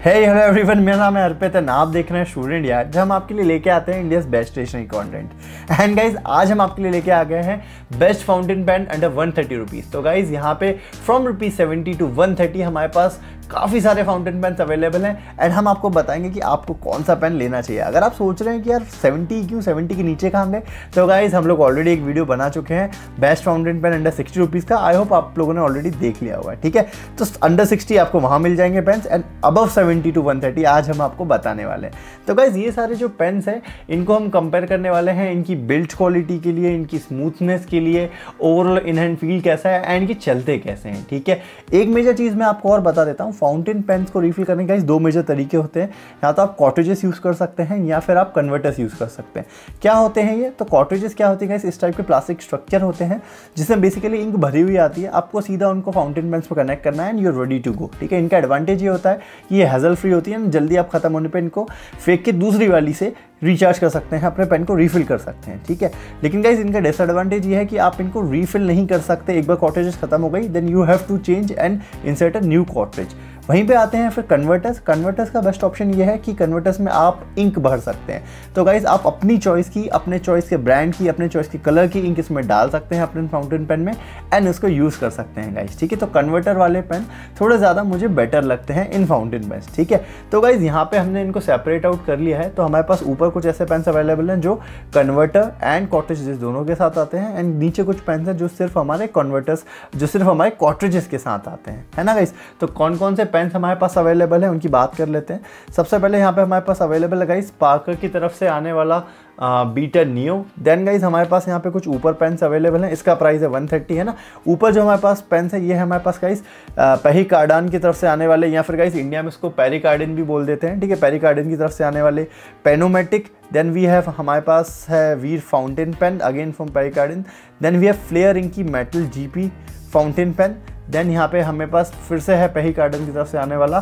है hello everyone मेरा नाम है अर्पित एंड आप देख रहे हैं स्टूडेंट यार जब हम आपके लिए लेके आते हैं India's best stationery content and guys आज हम आपके लिए लेके आ गए हैं best fountain pen under one thirty rupees तो गाइज़ यहाँ पे from rupees seventy two one thirty हमारे पास काफ़ी सारे फाउंटेन पेन अवेलेबल हैं एंड हम आपको बताएँगे कि आपको कौन सा पेन लेना चाहिए। अगर आप सोच रहे हैं कि यार 70 क्यों 70 के नीचे कहाँ गए तो गाइज़ हम लोग ऑलरेडी एक वीडियो बना चुके हैं best fountain pen under sixty rupees का। आई होप आप लोगों ने ऑलरेडी देख लिया हुआ है ठीक है? तो अंडर सिक्सटी आपको वहाँ मिल जाएँगे pens and above seventy two one thirty आज हम आपको बताने वाले हैं। तो गाइज़ ये सारे जो पेन्स हैं, इनको हम कंपेयर करने वाले हैं इनकी बिल्ड क्वालिटी के लिए, इनकी स्मूथनेस के लिए ओवरऑल इन हैंड फील कैसा है एंड ये चलते कैसे हैं, ठीक है? एक मेजर चीज़ मैं आपको और बता देता हूँ फाउंटेन पेन्स को रिफिल करने के दो मेजर तरीके होते हैं। या तो आप कॉटेजेस यूज़ कर सकते हैं, या फिर आप कन्वर्टर्स यूज़ कर सकते हैं। क्या होते हैं ये? तो कॉटेजेस क्या होते हैं इस टाइप के प्लास्टिक स्ट्रक्चर होते हैं, जिसमें बेसिकली इंक भरी हुई आती है। आपको सीधा उनको फाउंटेन पेन्स पर कनेक्ट करना है and you're ready to go ठीक है? इनका एडवांटेज ये होता है कि ये हेजल फ्री होती है जल्दी आप खत्म होने पर इनको फेंक के दूसरी वाली से रिचार्ज कर सकते हैं, अपने पेन को रीफिल कर सकते हैं, ठीक है? लेकिन गाइज़ इनका डिसएडवांटेज ये है कि आप इनको रीफिल नहीं कर सकते। एक बार कॉटेजेस खत्म हो गई then you have to change and insert a new cartridge वहीं पे आते हैं फिर कन्वर्टर्स कन्वर्टर्स का बेस्ट ऑप्शन ये है कि कन्वर्टर्स में आप इंक भर सकते हैं। तो गाइज़ आप अपनी चॉइस की, अपने चॉइस के ब्रांड की, अपने चॉइस की कलर की इंक इसमें डाल सकते हैं अपने फाउंटेन पेन में एंड उसको यूज़ कर सकते हैं गाइज़ ठीक है? तो कन्वर्टर वाले पेन थोड़े ज़्यादा मुझे बेटर लगते हैं इन फाउंटेन पेन ठीक है? तो गाइज़ यहाँ पे हमने इनको सेपरेट आउट कर लिया है। तो हमारे पास ऊपर कुछ ऐसे पेन्स अवेलेबल हैं जो कन्वर्टर एंड कॉटेज दोनों के साथ आते हैं एंड नीचे कुछ पेन्स हैं जो सिर्फ़ हमारे कन्वर्टर्स जो सिर्फ़ हमारे कॉटेजेस के साथ आते हैं। है ना गाइज़ तो कौन कौन से पेन्स हमारे पास अवेलेबल है, उनकी बात कर लेते हैं। सबसे पहले यहाँ पे हमारे पास अवेलेबल है गाइस पार्कर की तरफ़ से आने वाला बीटर नियो देन गाइज़ हमारे पास यहाँ पे कुछ ऊपर पेन्स अवेलेबल हैं, इसका प्राइस है 130 है ना? ऊपर जो हमारे पास पेन्स है, ये हमारे पास गाइज़ पही कार्डान की तरफ़ से आने वाले, या फिर गाइज़ इंडिया में इसको पेरी कार्डिन भी बोल देते हैं, ठीक है? पेरी कार्डिन की तरफ़ से आने वाले पेनोमेटिक देन वी हैव हमारे पास है वीर fountain pen again from Pierre Cardin then we have Flair Inky metal G fountain pen then यहाँ पे हमें पास फिर से है पही कार्डन की तरफ़ से आने वाला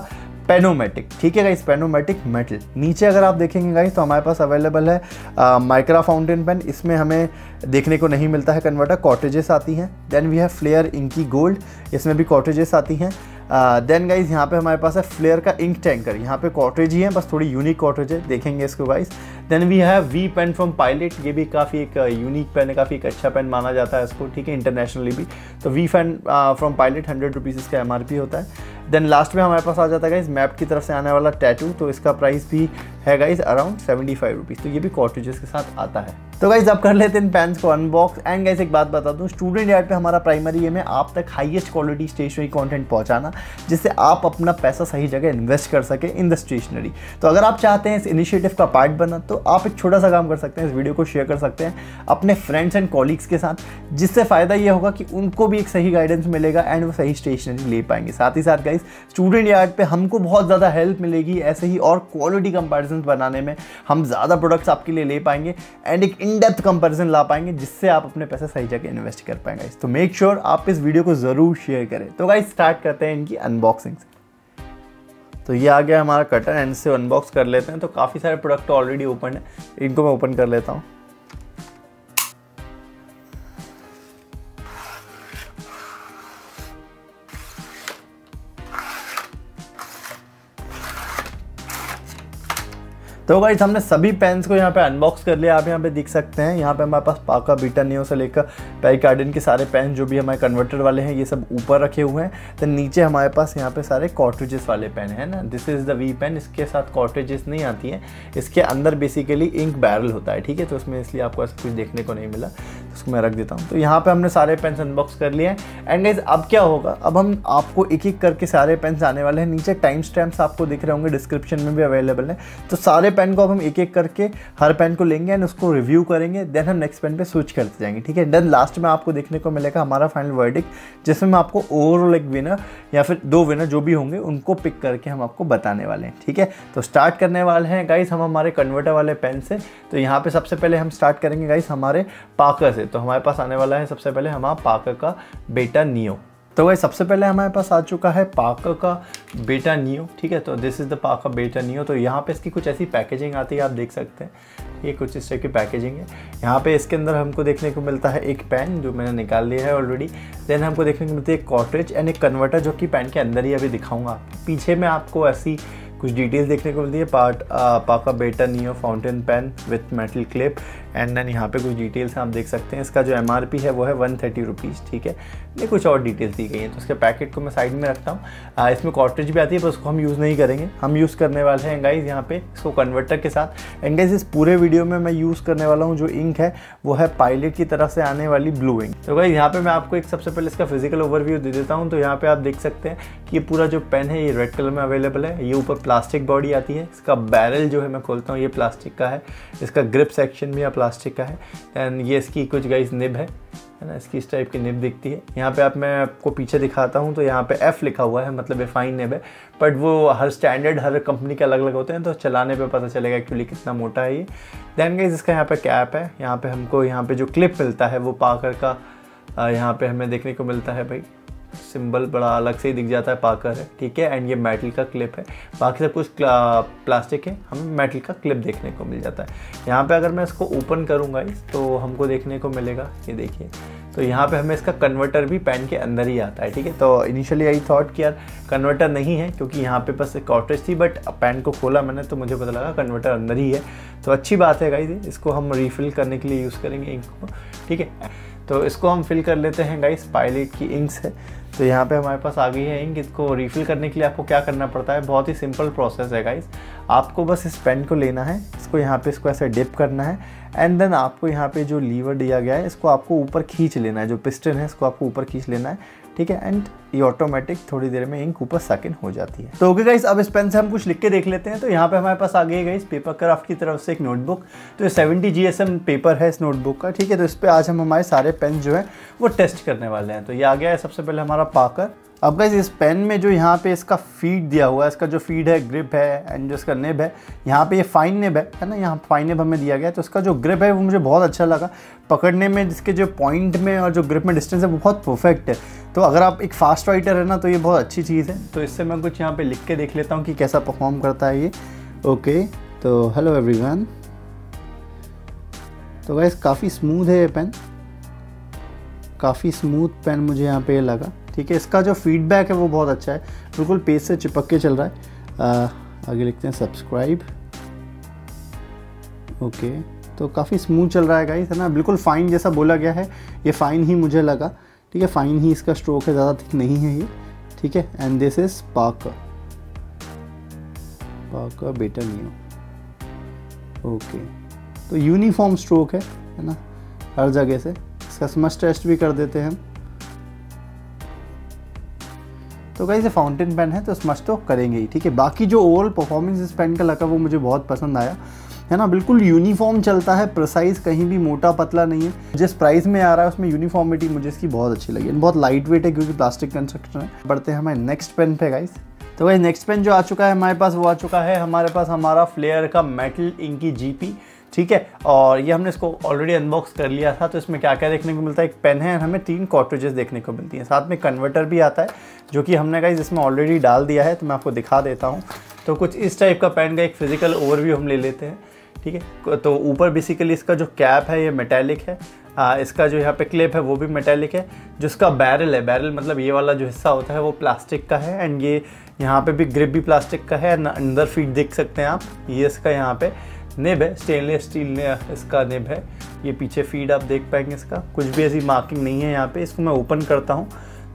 पेनोमेटिक ठीक है गाइस पेनोमेटिक मेटल नीचे अगर आप देखेंगे गाइस तो हमारे पास अवेलेबल है माइक्रा फाउंटेन पेन इसमें हमें देखने को नहीं मिलता है कन्वर्टर कॉटेजेस आती हैं। Then we have Flair Inky gold इसमें भी कॉटेजेस आती हैं। देन गाइज़ यहाँ पे हमारे पास है फ्लेयर का इंक टैंकर यहाँ पे कॉटरेज ही है बस थोड़ी यूनिक कॉटेज है। देखेंगे इसको guys then we have V pen from Pilot ये भी काफ़ी एक यूनिक uh, पेन है काफ़ी एक अच्छा पेन माना जाता है इसको ठीक है इंटरनेशनली भी। तो V pen from Pilot hundred rupees इसका एम होता है। देन लास्ट में हमारे पास आ जाता है गाइज़ मैप की तरफ़ से आने वाला टैटू तो इसका प्राइस भी है guys around seventy five rupees तो ये भी कॉटेजेस के साथ आता है। तो गाइज़ आप कर लेते हैं इन पेन्स को अनबॉक्स एंड गाइज़ एक बात बता दूँ स्टूडेंट यार्ड पे हमारा प्राइमरी एम है आप तक हाईएस्ट क्वालिटी स्टेशनरी कंटेंट पहुंचाना, जिससे आप अपना पैसा सही जगह इन्वेस्ट कर सके इन द स्टेशनरी तो अगर आप चाहते हैं इस इनिशिएटिव का पार्ट बना तो आप एक छोटा सा काम कर सकते हैं, इस वीडियो को शेयर कर सकते हैं अपने फ्रेंड्स एंड कॉलीग्स के साथ, जिससे फ़ायदा ये होगा कि उनको भी एक सही गाइडेंस मिलेगा एंड वो सही स्टेशनरी ले पाएँगे। साथ ही साथ गाइज़ स्टूडेंट यार्ड पे हमको बहुत ज़्यादा हेल्प मिलेगी ऐसे ही और क्वालिटी कंपेरिजन बनाने में हम ज़्यादा प्रोडक्ट्स आपके लिए ले पाएँगे एंड एक इन डेप्थ कंपेरिजन ला पाएँगे जिससे आप अपने पैसे सही जगह इन्वेस्ट कर पाएँगे तो मेक श्योर sure आप इस वीडियो को ज़रूर शेयर करें। तो गाइस स्टार्ट करते हैं इनकी अनबॉक्सिंग तो ये आ गया हमारा कटर एंड से अनबॉक्स कर लेते हैं। तो काफ़ी सारे प्रोडक्ट ऑलरेडी ओपन है। इनको मैं ओपन कर लेता हूँ। तो गाइज़ हमने सभी पेन्स को यहाँ पे अनबॉक्स कर लिया। आप यहाँ पे देख सकते हैं। यहाँ पे हमारे पास पाका बीटा नियो से लेकर पैकार्डिन के सारे पेन जो भी हमारे कन्वर्टर वाले हैं, ये सब ऊपर रखे हुए हैं। तो नीचे हमारे पास यहाँ पे सारे कॉटेजेस वाले पेन है ना? This is the V pen इसके साथ कॉटेजेस नहीं आती हैं। इसके अंदर बेसिकली इंक बैरल होता है, ठीक है? तो उसमें इसलिए आपको ऐसा कुछ देखने को नहीं मिला। उसको मैं रख देता हूँ। तो यहाँ पर हमने सारे पेन्स अनबॉक्स कर लिए हैं। एंड गाइज़ अब क्या होगा? अब हम आपको एक एक करके सारे पेन्स आने वाले हैं। नीचे टाइम स्टैम्प्स आपको दिख रहे होंगे डिस्क्रिप्शन में भी अवेलेबल है। तो सारे पेन को अब हम एक एक करके हर पेन को लेंगे एंड उसको रिव्यू करेंगे। देन हम नेक्स्ट पेन पर स्विच करते जाएँगे, ठीक है? देन लास्ट में आपको देखने को मिलेगा हमारा फाइनल वर्डिक जिसमें मैं आपको ओवरऑल एक विनर या फिर दो विनर जो भी होंगे, उनको पिक करके हम आपको बताने वाले हैं, ठीक है? तो स्टार्ट करने वाले हैं। गाइस हम हमारे कन्वर्टर वाले पेन से तो यहाँ पे सबसे पहले हम स्टार्ट करेंगे गाइस हमारे पाकर से। तो हमारे पास आने वाला है सबसे पहले हमारा पाकर का बेटा नियो। तो वही सबसे पहले हमारे पास आ चुका है पाका का बेटा नियो, ठीक है? तो दिस इज़ द पाका बेटा नियो। तो यहाँ पे इसकी कुछ ऐसी पैकेजिंग आती है, आप देख सकते हैं। ये कुछ इस तरह की पैकेजिंग है। यहाँ पे इसके अंदर हमको देखने को मिलता है एक पेन जो मैंने निकाल लिया है ऑलरेडी देन हमको देखने को मिलती है एक कॉटरेज एंड एक कन्वर्टर जो कि पेन के अंदर ही अभी दिखाऊँगा। पीछे में आपको ऐसी कुछ डिटेल्स देखने को मिलती है। Part Parker Beta Neo fountain pen with metal clip and then यहाँ पे कुछ डिटेल्स आप देख सकते हैं। इसका जो एमआरपी है, वो है वन थर्टी रुपीज़ ठीक है? ये कुछ और डिटेल्स दी गई हैं तो उसके पैकेट को मैं साइड में रखता हूँ। इसमें कॉटरेज भी आती है, पर उसको हम यूज़ नहीं करेंगे। हम यूज़ करने वाले हैं गाइज़ यहाँ पे इसको कन्वर्टर के साथ। एंड गाइज़ इस पूरे वीडियो में मैं यूज़ करने वाला हूँ, जो इंक है, वो है पायलट की तरफ़ से आने वाली ब्लू इंक तो गाइज़ यहाँ पर मैं आपको एक सबसे पहले इसका फ़िज़िकल ओवरव्यू दे देता हूँ। तो यहाँ पे आप देख सकते हैं कि ये पूरा जो पेन है, ये रेड कलर में अवेलेबल है। ये ऊपर प्लास्टिक बॉडी आती है। इसका बैरल जो है, मैं खोलता हूँ, ये प्लास्टिक का है। इसका ग्रिप सेक्शन भी प्लास्टिक का है। एंड ये इसकी कुछ गाइस निब है है ना? इसकी इस टाइप की निब दिखती है। यहाँ पे आप, मैं आपको पीछे दिखाता हूँ तो यहाँ पे एफ़ लिखा हुआ है मतलब ये फाइन निब है। बट वो हर स्टैंडर्ड हर कंपनी के अलग अलग होते हैं तो चलाने पे पता चलेगा एक्चुअली कितना मोटा है ये। दैन गाइज़ इसका यहाँ पे कैप है। यहाँ पे हमको, यहाँ पे जो क्लिप मिलता है, वो पाकर का यहाँ पे हमें देखने को मिलता है भाई। सिंबल बड़ा अलग से ही दिख जाता है, पाकर है, ठीक है? एंड ये मेटल का क्लिप है। बाकी सब कुछ प्लास्टिक है। हमें मेटल का क्लिप देखने को मिल जाता है। यहाँ पे अगर मैं इसको ओपन करूँगा इस तो हमको देखने को मिलेगा। ये देखिए। तो यहाँ पे हमें इसका कन्वर्टर भी पैन के अंदर ही आता है, ठीक है? तो इनिशियली आई थॉट कि यार कन्वर्टर नहीं है, क्योंकि यहाँ पे बस एक कॉटेज थी बट पैन को खोला मैंने तो मुझे पता लगा कन्वर्टर अंदर ही है। तो अच्छी बात है गाइज़ इसको हम रिफ़िल करने के लिए यूज़ करेंगे इंक को, ठीक है? तो इसको हम फिल कर लेते हैं गाइस पायलट की इंक्स है। तो यहाँ पे हमारे पास आ गई है इंक इसको रिफ़िल करने के लिए आपको क्या करना पड़ता है? बहुत ही सिंपल प्रोसेस है गाइस आपको बस इस पेन को लेना है, इसको यहाँ पे इसको ऐसे डिप करना है एंड देन आपको यहाँ पे जो लीवर दिया गया है, इसको आपको ऊपर खींच लेना है, जो पिस्टन है, इसको आपको ऊपर खींच लेना है। ठीक है? एंड ये ऑटोमेटिक थोड़ी देर में इंक ऊपर सेकंड हो जाती है। तो ओके गाइस अब इस पेन से हम कुछ लिख के देख लेते हैं। तो यहाँ पे हमारे पास आ गई गाइस पेपर क्राफ्ट की तरफ़ से एक नोटबुक तो ये सेवेंटी जी पेपर है इस नोटबुक का, ठीक है? तो इस पर आज हम हमारे सारे पेन जो है, वो टेस्ट करने वाले हैं। तो ये आ गया है सबसे पहले हमारा पाकर। अब गाइज़ इस पेन में जो यहाँ पे इसका फ़ीड दिया हुआ है, इसका जो फ़ीड है ग्रिप है एंड जो इसका निब है, यहाँ पे ये फाइन निब है है ना? यहाँ फाइन निब हमें दिया गया तो इसका जो ग्रिप है, वो मुझे बहुत अच्छा लगा। पकड़ने में जिसके जो पॉइंट में और जो ग्रिप में डिस्टेंस है, वो बहुत परफेक्ट है। तो अगर आप एक फास्ट राइटर है ना तो ये बहुत अच्छी चीज़ है। तो इससे मैं कुछ यहाँ पर लिख के देख लेता हूँ कि कैसा परफॉर्म करता है ये। ओके तो हेलो एवरी तो गाइज़ काफ़ी स्मूथ है ये पेन काफ़ी स्मूथ पेन मुझे यहाँ पे लगा। ठीक है इसका जो फीडबैक है वो बहुत अच्छा है। बिल्कुल पेज से चिपक के चल रहा है। आ, आगे लिखते हैं सब्सक्राइब ओके तो काफ़ी स्मूथ चल रहा है गाइस है ना? बिल्कुल फ़ाइन जैसा बोला गया है ये फ़ाइन ही मुझे लगा। ठीक है फ़ाइन ही इसका स्ट्रोक है ज़्यादा थिक नहीं है ये। ठीक है and this is Parker Parker Beta Neo okay तो यूनिफॉर्म स्ट्रोक है है ना? हर जगह से। इसका स्मच टेस्ट भी कर देते हैं हम। तो कहीं से फाउंटेन पेन है तो स्मच तो करेंगे ही, ठीक है? बाकी जो ओवरऑल परफॉर्मेंस इस पेन का लगा, वो मुझे बहुत पसंद आया। है ना? बिल्कुल यूनिफॉर्म चलता है प्रोसाइज कहीं भी मोटा पतला नहीं है। जिस प्राइस में आ रहा है, उसमें यूनिफॉर्मिटी मुझे इसकी बहुत अच्छी लगी। बहुत लाइट वेट है, क्योंकि प्लास्टिक कंस्ट्रक्शन है। बढ़ते हैं हमारे नेक्स्ट पेन पे गाइस तो भाई नेक्स्ट पेन जो आ चुका है, हमारे पास वो आ चुका है, हमारे पास हमारा फ्लेयर का मेटल इंकी जीपी ठीक है? और ये हमने इसको ऑलरेडी अनबॉक्स कर लिया था तो इसमें क्या क्या देखने को मिलता है? एक पेन है और हमें तीन कॉटरेजेस देखने को मिलती हैं। साथ में कन्वर्टर भी आता है जो कि हमने कहा इसमें ऑलरेडी डाल दिया है तो मैं आपको दिखा देता हूँ। तो कुछ इस टाइप का पेन का एक फ़िज़िकल ओवरव्यू हम ले लेते हैं ठीक है? तो ऊपर बेसिकली इसका जो कैप है ये मेटेलिक है। आ, इसका जो यहाँ पे क्लिप है वो भी मेटेलिक है। जिसका बैरल है बैरल मतलब ये वाला जो हिस्सा होता है वो प्लास्टिक का है। एंड ये यहाँ पे भी ग्रिप भी प्लास्टिक का है। अंदर फीट देख सकते हैं आप ये इसका यहाँ पे। निब है स्टेनलेस स्टील ने इसका नेब है। ये पीछे फ़ीड आप देख पाएँगे इसका। कुछ भी ऐसी मार्किंग नहीं है यहाँ पे, इसको मैं ओपन करता हूँ।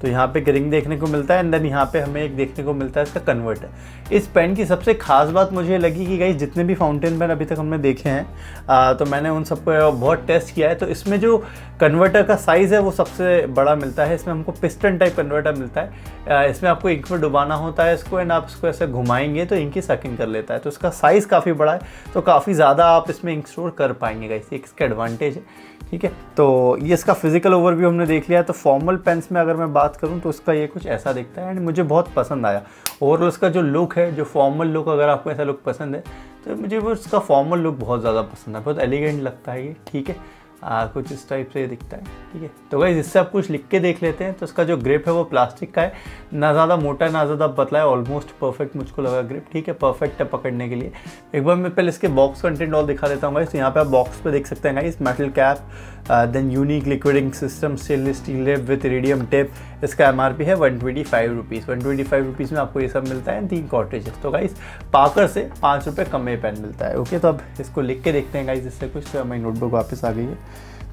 तो यहाँ पे रिंग देखने को मिलता है एंड देन यहाँ पे हमें एक देखने को मिलता है इसका कन्वर्टर इस पेन की सबसे खास बात मुझे लगी कि गई जितने भी फाउंटेन पेन अभी तक हमने देखे हैं आ, तो मैंने उन सबको बहुत टेस्ट किया है। तो इसमें जो कन्वर्टर का साइज़ है वो सबसे बड़ा मिलता है। इसमें हमको पिस्टन टाइप कन्वर्टर मिलता है। आ, इसमें आपको इंक में डुबाना होता है इसको एंड आप इसको ऐसे घुमाएँगे तो इंक ही सकिंग कर लेता है। तो इसका साइज़ काफ़ी बड़ा है तो काफ़ी ज़्यादा आप इसमें इंक स्टोर कर पाएँगे गाइस इसका एडवांटेज है ठीक है? तो ये इसका फ़िज़िकल ओवरव्यू हमने देख लिया। तो फॉर्मल पेन्स में अगर मैं बात करूँ तो उसका ये कुछ ऐसा दिखता है एंड मुझे बहुत पसंद आया। ओवरऑल उसका जो लुक है जो फॉर्मल लुक अगर आपको ऐसा लुक पसंद है तो मुझे वो उसका फॉर्मल लुक बहुत ज़्यादा पसंद है। बहुत एलिगेंट लगता है ये ठीक है? आ, कुछ इस टाइप से दिखता है ठीक है? तो गाइज़ इससे आप कुछ लिख के देख लेते हैं तो इसका जो ग्रिप है वो प्लास्टिक का है। ना ज़्यादा मोटा ना ज़्यादा पतला है ऑलमोस्ट परफेक्ट मुझको लगा ग्रिप ठीक है? परफेक्ट है पकड़ने के लिए। एक बार मैं पहले इसके बॉक्स कंटेंट और दिखा देता हूँ गाइस यहाँ पे आप बॉक्स पे देख सकते हैं guys metal cap then unique liquid ink system stainless steel lip with radium tape इसका एम आर पी है one twenty five rupees one twenty five rupees में आपको ये सब मिलता है, तीन कॉटेजेस तो गाइस पाकर से पाँच रुपये कम में पेन मिलता है ओके तो अब इसको लिख के देखते हैं गाइस इससे कुछ। तो हमारी नोटबुक वापस आ गई है।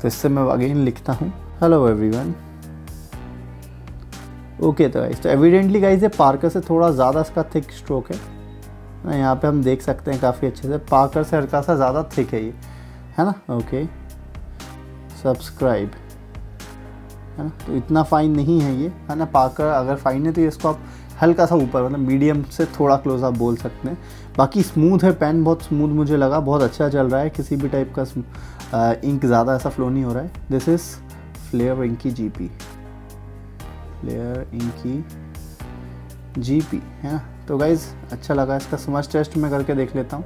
तो इससे मैं अगेन लिखता हूँ। हेलो एवरीवन ओके तो गाइस तो एविडेंटली गाइस ये पार्कर से थोड़ा ज़्यादा इसका थिक स्ट्रोक है। यहाँ पे हम देख सकते हैं काफ़ी अच्छे से। पार्कर से हल्का सा ज़्यादा थिक है ये। है ना? Okay subscribe. है ना? तो इतना फाइन नहीं है ये, है ना? पाकर अगर फाइन है तो इसको आप हल्का सा ऊपर मतलब मीडियम से थोड़ा क्लोज आप बोल सकते हैं। बाकी स्मूथ है पेन बहुत स्मूथ मुझे लगा, बहुत अच्छा चल रहा है, किसी भी टाइप का इंक ज़्यादा ऐसा फ्लो नहीं हो रहा है। This is Flair Inky G P Flair Inky G P है ना? तो गाइज़ अच्छा लगा इसका समझ टेस्ट में करके देख लेता हूँ।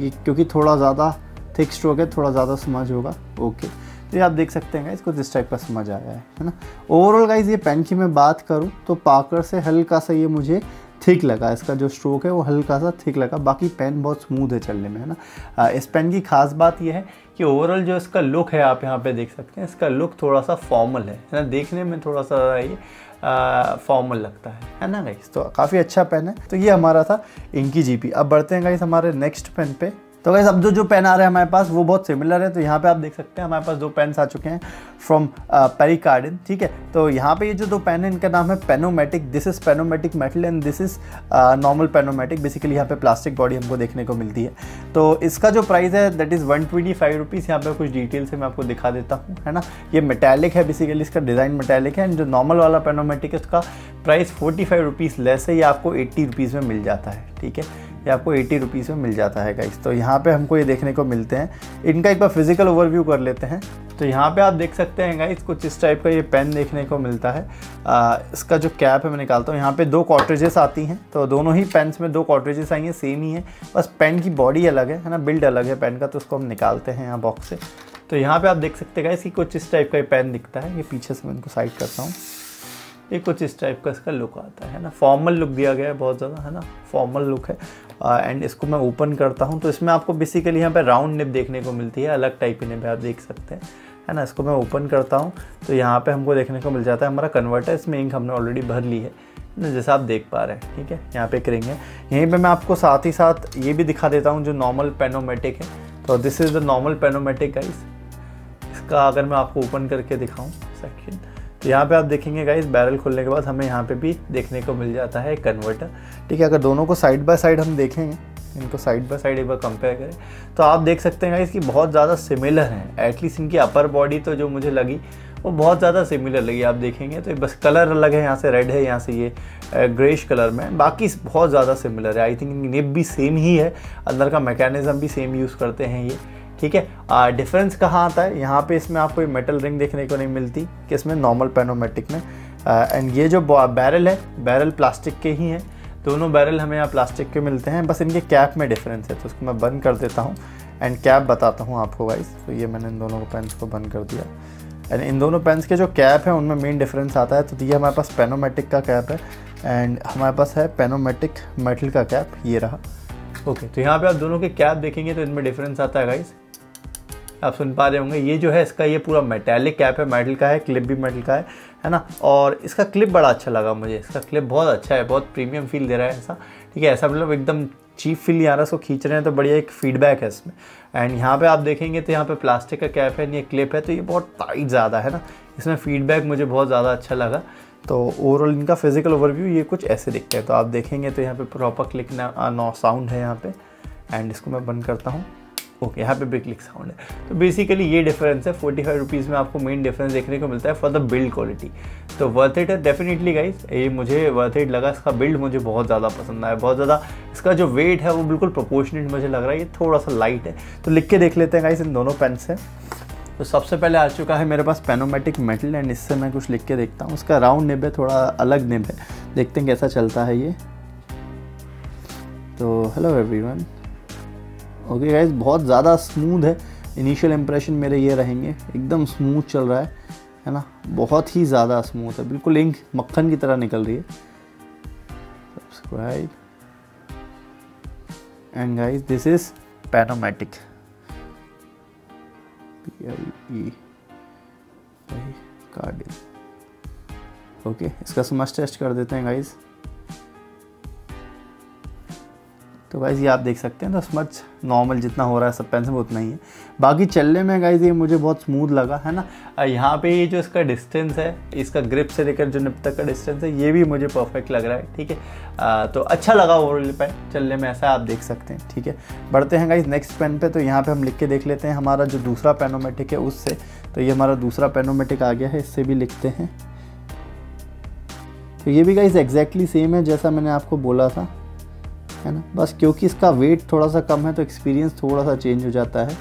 ये क्योंकि थोड़ा ज़्यादा थिक स्ट्रोक है, थोड़ा ज़्यादा समझ होगा। ओके तो ये आप देख सकते हैं इसको जिस टाइप का समझ आया है है ना? ओवरऑल गाइज़ ये पेन की मैं बात करूँ तो पाकर से हल्का सा ये मुझे थिक लगा, इसका जो स्ट्रोक है वो हल्का सा थिक लगा। बाकी पेन बहुत स्मूथ है चलने में, है ना? इस पेन की खास बात यह है कि ओवरऑल जो इसका लुक है, आप यहाँ पे देख सकते हैं, इसका लुक थोड़ा सा फॉर्मल है ना? देखने में थोड़ा सा ये फॉर्मल लगता है है ना गाइस तो काफ़ी अच्छा पेन है। तो ये हमारा था इंकी जीपी अब बढ़ते हैं गाइस हमारे नेक्स्ट पेन पे। तो वैसे अब जो जो पेन आ रहे हैं हमारे पास, वो बहुत सिमिलर है तो यहाँ पे आप देख सकते हैं हमारे पास दो पेन्स आ चुके हैं फ्रॉम पेरिकार्डिन ठीक है? तो यहाँ पे ये जो दो पेन है, इनका नाम है Penomatic this is Penomatic metal and this is normal Penomatic basically यहाँ पे प्लास्टिक बॉडी हमको देखने को मिलती है। तो इसका जो प्राइस है that is one twenty five rupees यहाँ पर कुछ डिटेल से मैं आपको दिखा देता हूँ, है ना? ये मेटेलिक है बेसिकली इसका डिज़ाइन मेटेलिक है एंड जो नॉर्मल वाला पेनोमेटिक है, उसका price forty five rupees less है, ये आपको एट्टी रुपीज़ में मिल जाता है, ठीक है? ये आपको एटी रुपीज़ में मिल जाता है गाइस तो यहाँ पे हमको ये देखने को मिलते हैं। इनका एक बार फ़िज़िकल ओवरव्यू कर लेते हैं। तो यहाँ पे आप देख सकते हैं गाइस कुछ इस टाइप का ये पेन देखने को मिलता है। आ, इसका जो कैप है मैं निकालता हूँ। यहाँ पे दो कॉटरेजेस आती हैं। तो दोनों ही पेन्स में दो कॉटरेजेस आई हैं सेम ही है। बस पेन की बॉडी अलग है है ना? बिल्ड अलग है पेन का तो उसको हम निकालते हैं यहाँ बॉक्स से। तो यहाँ पे आप देख सकते हैं गाइस कि कुछ इस टाइप का ये पेन दिखता है। ये पीछे से मैं इनको साइड करता हूँ। ये कुछ इस टाइप का इसका लुक आता है ना? फॉर्मल लुक दिया गया है बहुत ज़्यादा है ना? फॉर्मल लुक है। एंड uh, इसको मैं ओपन करता हूँ तो इसमें आपको बेसिकली यहाँ पे राउंड निप देखने को मिलती है अलग टाइप की निप आप देख सकते हैं है ना? इसको मैं ओपन करता हूँ तो यहाँ पे हमको देखने को मिल जाता है हमारा कन्वर्टर इसमें इंक हमने ऑलरेडी भर ली है ना? जैसा आप देख पा रहे हैं ठीक है? यहाँ पे करेंगे यहीं पे मैं आपको साथ ही साथ ये भी दिखा देता हूँ जो नॉर्मल पेनोमेटिक है। तो this is the normal Penomatic guys इसका अगर मैं आपको ओपन करके दिखाऊँ सेक्शन तो यहाँ पे आप देखेंगे गाइस बैरल खोलने के बाद हमें यहाँ पे भी देखने को मिल जाता है कन्वर्टर ठीक है, अगर दोनों को साइड बाय साइड हम देखेंगे इनको साइड बाय साइड एक बार कंपेयर करें तो आप देख सकते हैं गाइस कि बहुत ज़्यादा सिमिलर हैं। एटलीस्ट इनकी अपर बॉडी तो जो मुझे लगी, वो बहुत ज़्यादा सिमिलर लगी, आप देखेंगे तो बस कलर अलग है, यहाँ से रेड है, यहाँ से ये ग्रेश कलर में बाकी बहुत ज़्यादा सिमिलर है। आई थिंक निब भी सेम ही है। अंदर का मैकेनिज़्म भी सेम यूज़ करते हैं ये। ठीक है? डिफरेंस कहाँ आता है? यहाँ पे इसमें आपको मेटल रिंग देखने को नहीं मिलती कि इसमें नॉर्मल पेनोमेटिक में। एंड ये जो बैरल है बैरल प्लास्टिक के ही हैं। दोनों बैरल हमें यहाँ प्लास्टिक के मिलते हैं। बस इनके कैप में डिफरेंस है तो उसको मैं बंद कर देता हूँ। एंड कैप बताता हूँ आपको वाइज तो ये मैंने इन दोनों पेन्स को बंद कर दिया। एंड इन दोनों पेन्स के जो कैप है उनमें मेन डिफरेंस आता है। तो ये हमारे पास पेनोमेटिक का कैप है। एंड हमारे पास है पेनोमेटिक मेटल का कैप ये रहा। ओके okay, तो यहाँ पे आप दोनों के कैप देखेंगे तो इनमें डिफरेंस आता है गाइस आप सुन पा रहे होंगे। ये जो है, इसका ये पूरा मेटेलिक कैप है मेटल का है क्लिप भी मेटल का है है ना? और इसका क्लिप बड़ा अच्छा लगा मुझे। इसका क्लिप बहुत अच्छा है, बहुत प्रीमियम फील दे रहा है ऐसा। ठीक है, ऐसा मतलब एकदम चीप फील आ रहा उसको खींच रहे हैं तो बढ़िया एक फीडबैक है इसमें। एंड यहाँ पे आप देखेंगे तो यहाँ पे प्लास्टिक का कैप है, ये क्लिप है तो ये बहुत टाइट ज़्यादा है ना? इसमें फीडबैक मुझे बहुत ज़्यादा अच्छा लगा। तो ओवरऑल इनका फ़िज़िकल ओवरव्यू ये कुछ ऐसे दिखते हैं। तो आप देखेंगे तो यहाँ पे प्रॉपर क्लिक ना साउंड है यहाँ पे। एंड इसको मैं बंद करता हूँ। ओके, यहाँ पे बिग क्लिक साउंड है। तो बेसिकली ये डिफरेंस है फोर्टी फाइव रुपीज़ में आपको मेन डिफरेंस देखने को मिलता है फॉर द बिल्ड क्वालिटी तो वर्थ इट है डेफिनेटली गाइज़ ये मुझे वर्थ इट लगा, इसका बिल्ड मुझे बहुत ज़्यादा पसंद आया, बहुत ज़्यादा इसका जो वेट है वो बिल्कुल प्रोपोर्शनेट मुझे लग रहा है, ये थोड़ा सा लाइट है। तो लिख के देख लेते हैं गाइज़ इन दोनों पेन से। तो सबसे पहले आ चुका है मेरे पास पेनोमेटिक मेटल एंड इससे मैं कुछ लिख के देखता हूँ। उसका राउंड निब है, थोड़ा अलग निब है। देखते हैं कैसा चलता है ये। तो हेलो एवरीवन ओके गाइज़ बहुत ज़्यादा स्मूथ है। इनिशियल इंप्रेशन मेरे ये रहेंगे। एकदम स्मूथ चल रहा है है ना? बहुत ही ज़्यादा स्मूथ है। बिल्कुल इंक मक्खन की तरह निकल रही है। Subscribe and guys this is Panomatic okay इसका समझ टेस्ट कर देते हैं गाइस तो गाइज़ ये आप देख सकते हैं तो स्मच नॉर्मल जितना हो रहा है, सब पेन से उतना ही है। बाकी चलने में गाइज़ ये मुझे बहुत स्मूथ लगा, है ना? यहाँ पे ये जो इसका डिस्टेंस है, इसका ग्रिप से लेकर जो निप तक का डिस्टेंस है, ये भी मुझे परफेक्ट लग रहा है, ठीक है? तो अच्छा लगा ओवरऑल पेन चलने में ऐसा आप देख सकते हैं, ठीक है? बढ़ते हैं गाइज़ नेक्स्ट पेन पर तो यहाँ पर हम लिख के देख लेते हैं, हमारा जो दूसरा पेनोमेटिक है उससे तो ये हमारा दूसरा पेनोमेटिक आ गया है, इससे भी लिखते हैं। तो ये भी गाइज़ एग्जैक्टली सेम है, जैसा मैंने आपको बोला था। है ना? बस क्योंकि इसका वेट थोड़ा सा कम है तो एक्सपीरियंस थोड़ा सा चेंज हो जाता है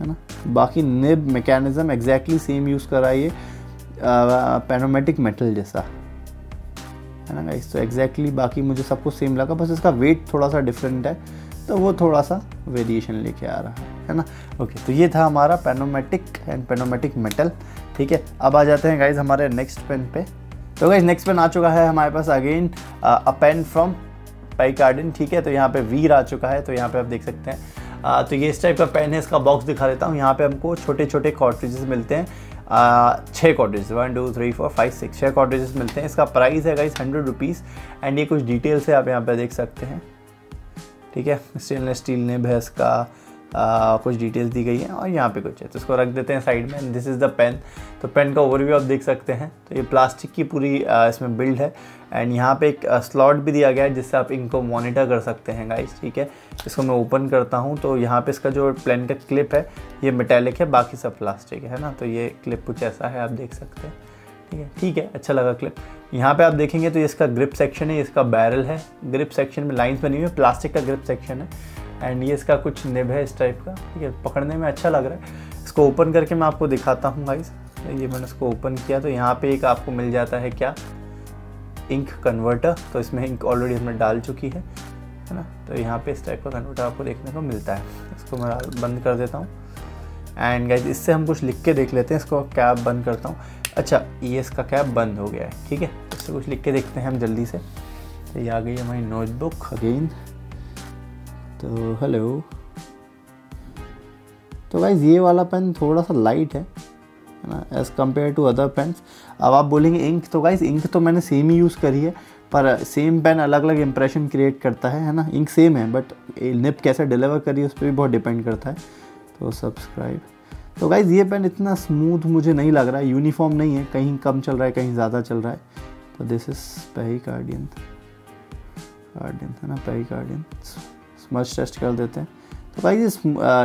है ना? बाकी nib mechanism exactly same use कराइए पैनोमेटिक मेटल जैसा, है ना गाइस तो एग्जैक्टली बाकी मुझे सब कुछ सेम लगा, बस इसका वेट थोड़ा सा डिफरेंट है तो वो थोड़ा सा वेरिएशन लेके आ रहा है है ना? ओके तो ये था हमारा पेनोमेटिक एंड पेनोमेटिक मेटल ठीक है? अब आ जाते हैं गाइज़ हमारे नेक्स्ट पेन पे। तो गाइज़ नेक्स्ट पेन आ चुका है हमारे पास again a pen from Pierre Cardin ठीक है? तो यहाँ पे वीर आ चुका है तो यहाँ पे आप देख सकते हैं। आ, तो ये इस टाइप का पेन है इसका बॉक्स दिखा देता हूँ। यहाँ पे हमको छोटे छोटे कॉर्ट्रिजेस मिलते हैं। छः cartridge one two three four five six छः कॉर्ट्रिजेस मिलते हैं। इसका प्राइस है गाइस हंड्रेड रुपीज़ एंड ये कुछ डिटेल्स है आप यहाँ पर देख सकते हैं। ठीक है? स्टेनलेस स्टील ने भैंस का आ, कुछ डिटेल्स दी गई हैं और यहाँ पे कुछ है। तो इसको रख देते हैं साइड में दिस इज़ द पेन तो पेन का ओवरव्यू आप देख सकते हैं। तो ये प्लास्टिक की पूरी आ, इसमें बिल्ड है। एंड यहाँ पे एक स्लॉट भी दिया गया है जिससे आप इनको मॉनिटर कर सकते हैं गाइस ठीक है? इसको मैं ओपन करता हूँ तो यहाँ पे इसका जो पेन का क्लिप है, ये मेटेलिक है, बाकी सब प्लास्टिक है ना? तो ये क्लिप कुछ ऐसा है, आप देख सकते हैं, ठीक है? ठीक है अच्छा लगा क्लिप यहाँ पे आप देखेंगे तो इसका ग्रिप सेक्शन है इसका बैरल है। ग्रिप सेक्शन में लाइंस बनी हुई है प्लास्टिक का ग्रिप सेक्शन है। एंड ये इसका कुछ निब है इस टाइप का, ठीक है? पकड़ने में अच्छा लग रहा है। इसको ओपन करके मैं आपको दिखाता हूँ गाइस ये मैंने इसको ओपन किया तो यहाँ पे एक आपको मिल जाता है क्या? इंक कन्वर्टर तो इसमें इंक ऑलरेडी इसमें डाल चुकी है है ना? तो यहाँ पे इस टाइप का कन्वर्टर आपको देखने को मिलता है। इसको मैं बंद कर देता हूँ। एंड गाइज़ इससे हम कुछ लिख के देख लेते हैं। इसको कैब बंद करता हूँ। अच्छा ये इसका कैब बंद हो गया है, ठीक है? इससे कुछ लिख के देखते हैं हम जल्दी से। तो ये आ गई हमारी नोटबुक अगेन तो हेलो तो गाइज़ ये वाला पेन थोड़ा सा लाइट है। है ना as compare to other pens अब आप बोलेंगे इंक तो गाइज़ इंक तो मैंने सेम ही यूज़ करी है, पर सेम पेन अलग अलग इंप्रेशन क्रिएट करता है है ना? इंक सेम है बट निप कैसे डिलीवर करी है, उस पर भी बहुत डिपेंड करता है तो सब्सक्राइब तो गाइज़ ये पेन इतना स्मूथ मुझे नहीं लग रहा है यूनिफॉर्म नहीं है, कहीं कम चल रहा है, कहीं ज़्यादा चल रहा है तो दिस इज़ पही कार्डियन कार्डियन है ना पही कार्डियन स्मच टेस्ट कर देते हैं. तो भाई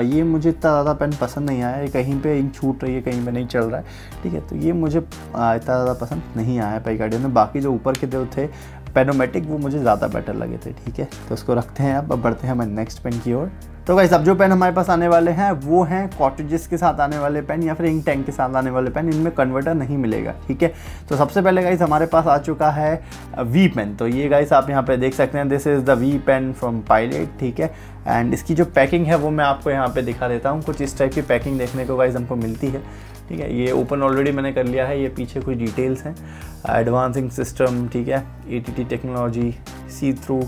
ये मुझे इतना ज़्यादा पेन पसंद नहीं आया कहीं पे इंक छूट रही है, कहीं पे नहीं चल रहा है। ठीक है तो ये मुझे इतना ज़्यादा पसंद नहीं आया पाई गाड़ियों में। बाकी जो ऊपर के जो थे पेनोमेटिक वो मुझे ज़्यादा बेटर लगे थे, ठीक है? तो उसको रखते हैं अब अब बढ़ते हैं हमारे नेक्स्ट पेन की ओर। तो भाई सब जो पेन हमारे पास आने वाले हैं, वो हैं कॉटेजेस के साथ आने वाले पेन या फिर इंक टैंक के साथ आने वाले पेन इनमें कन्वर्टर नहीं मिलेगा, ठीक है? तो सबसे पहले गाइस हमारे पास आ चुका है वी पेन तो ये गाइस आप यहाँ पे देख सकते हैं this is the V pen from Pilot ठीक है? एंड इसकी जो पैकिंग है, वो मैं आपको यहाँ पे दिखा देता हूँ। कुछ इस टाइप की पैकिंग देखने को गाइज़ हमको मिलती है, ठीक है? ये ओपन ऑलरेडी मैंने कर लिया है, ये पीछे कुछ डिटेल्स हैं। एडवांसिंग सिस्टम ठीक है? एटीटी टेक्नोलॉजी सी थ्रू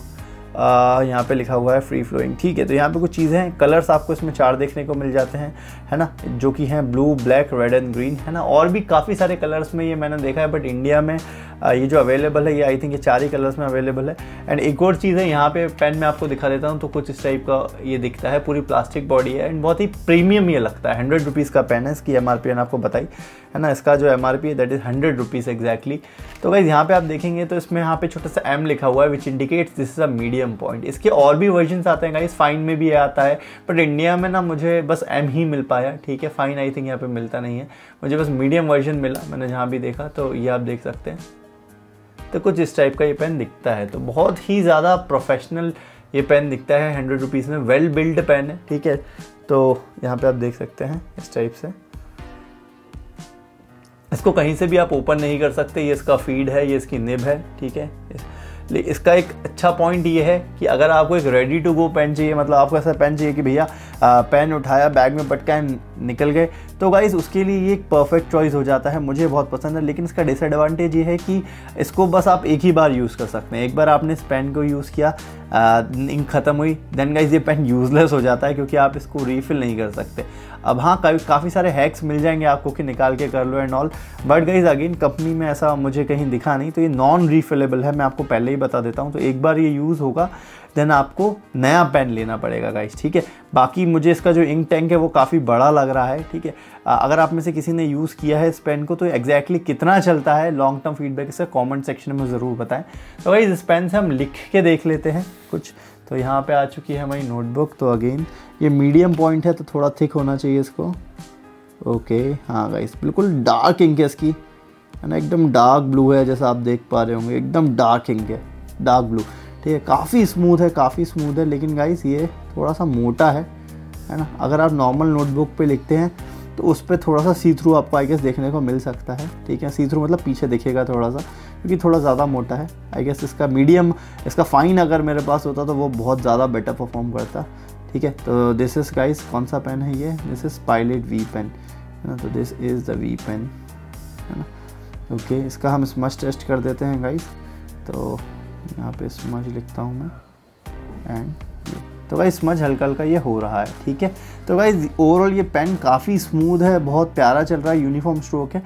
यहाँ पे लिखा हुआ है फ्री फ्लोइंग ठीक है तो यहाँ पे कुछ चीज़ें हैं कलर्स आपको इसमें चार देखने को मिल जाते हैं, है ना? जो कि हैं blue black red and green है ना? और भी काफ़ी सारे कलर्स में ये मैंने देखा है बट इंडिया में ये जो अवेलेबल है, ये आई थिंक ये चार ही कलर्स में अवेलेबल है। एंड एक और चीज़ है, यहाँ पे पेन में आपको दिखा देता हूँ तो कुछ इस टाइप का ये दिखता है, पूरी प्लास्टिक बॉडी है। एंड बहुत ही प्रीमियम ये लगता है। हंड्रेड रुपीज़ का पेन है, इसकी एम आर आपको बताई। है ना, इसका जो एम आर पी है that is hundred rupees exactly तो भाई यहाँ पे आप देखेंगे तो इसमें यहाँ पे छोटा सा एम लिखा हुआ है which indicates this is a medium point इसके और भी वर्जन आते हैं गाइस फाइन में भी आता है। बट इंडिया में ना मुझे बस एम ही मिल पाया, ठीक है? फाइन आई थिंक यहाँ पे मिलता नहीं है। मुझे बस मीडियम वर्जन मिला, मैंने जहाँ भी देखा तो ये आप देख सकते हैं। तो कुछ इस टाइप का ये पेन दिखता है। तो बहुत ही ज़्यादा प्रोफेशनल ये पेन दिखता है। हंड्रेड रुपीज़ में वेल बिल्ड पेन है, ठीक है? तो यहाँ पे आप देख सकते हैं इस टाइप से। इसको कहीं से भी आप ओपन नहीं कर सकते। ये इसका फ़ीड है, ये इसकी निब है, ठीक है? लेकिन इसका एक अच्छा पॉइंट ये है कि अगर आपको एक रेडी टू गो पेन चाहिए मतलब आपको ऐसा पेन चाहिए कि भैया पेन उठाया बैग में पटका है निकल गए तो गाइज़ उसके लिए ये एक परफेक्ट चॉइस हो जाता है, मुझे बहुत पसंद है, लेकिन इसका डिसएडवांटेज ये है कि इसको बस आप एक ही बार यूज़ कर सकते हैं। एक बार आपने इस पेन को यूज़ किया इंक ख़त्म हुई देन गाइज़ ये पेन यूज़लेस हो जाता है, क्योंकि आप इसको रीफिल नहीं कर सकते। अब हाँ काफ़ी सारे हैक्स मिल जाएँगे आपको कि निकाल के कर लो and all but guys again company में ऐसा मुझे कहीं दिखा नहीं तो ये नॉन रीफिलेबल है, मैं आपको पहले ही बता देता हूँ. तो एक बार ये यूज़ होगा देन आपको नया पेन लेना पड़ेगा गाइज़ ठीक है? बाकी मुझे इसका जो इंक टैंक है, वो काफ़ी बड़ा लग रहा है, ठीक है? अगर आप में से किसी ने यूज़ किया है इस पेन को तो एग्जैक्टली exactly कितना चलता है? लॉन्ग टर्म फीडबैक इसका कमेंट सेक्शन में ज़रूर बताएँ. तो गाइज़ इस पेन से हम लिख के देख लेते हैं कुछ. तो यहाँ पे आ चुकी है हमारी नोटबुक तो अगेन ये मीडियम पॉइंट है तो थोड़ा थिक होना चाहिए इसको। ओके हाँ गाइस बिल्कुल डार्क इंक है इसकी। है ना, एकदम डार्क ब्लू है, जैसा आप देख पा रहे होंगे। एकदम डार्क इंक है डार्क ब्लू ठीक है, काफ़ी स्मूथ है, काफ़ी स्मूथ है, लेकिन गाइस ये थोड़ा सा मोटा है। है ना, अगर आप नॉर्मल नोटबुक पे लिखते हैं तो उस पर थोड़ा सा सी थ्रू आपको आई गेस देखने को मिल सकता है। ठीक है सी थ्रू मतलब पीछे दिखेगा थोड़ा सा क्योंकि थोड़ा ज़्यादा मोटा है। आई गेस इसका मीडियम इसका फ़ाइन अगर मेरे पास होता तो वो बहुत ज़्यादा बेटर परफॉर्म करता। ठीक है? तो दिस इज़ गाइस कौन सा पेन है ये? This is Pilot V pen है ना? तो this is the V pen है ना? ओके इसका हम स्मच टेस्ट कर देते हैं गाइस तो यहाँ पे स्मच लिखता हूँ मैं. एंड तो भाई स्मज हल्का हल्का ये हो रहा है, ठीक है? तो भाई ओवरऑल ये पेन काफ़ी स्मूथ है, बहुत प्यारा चल रहा है यूनिफॉर्म स्ट्रोक है।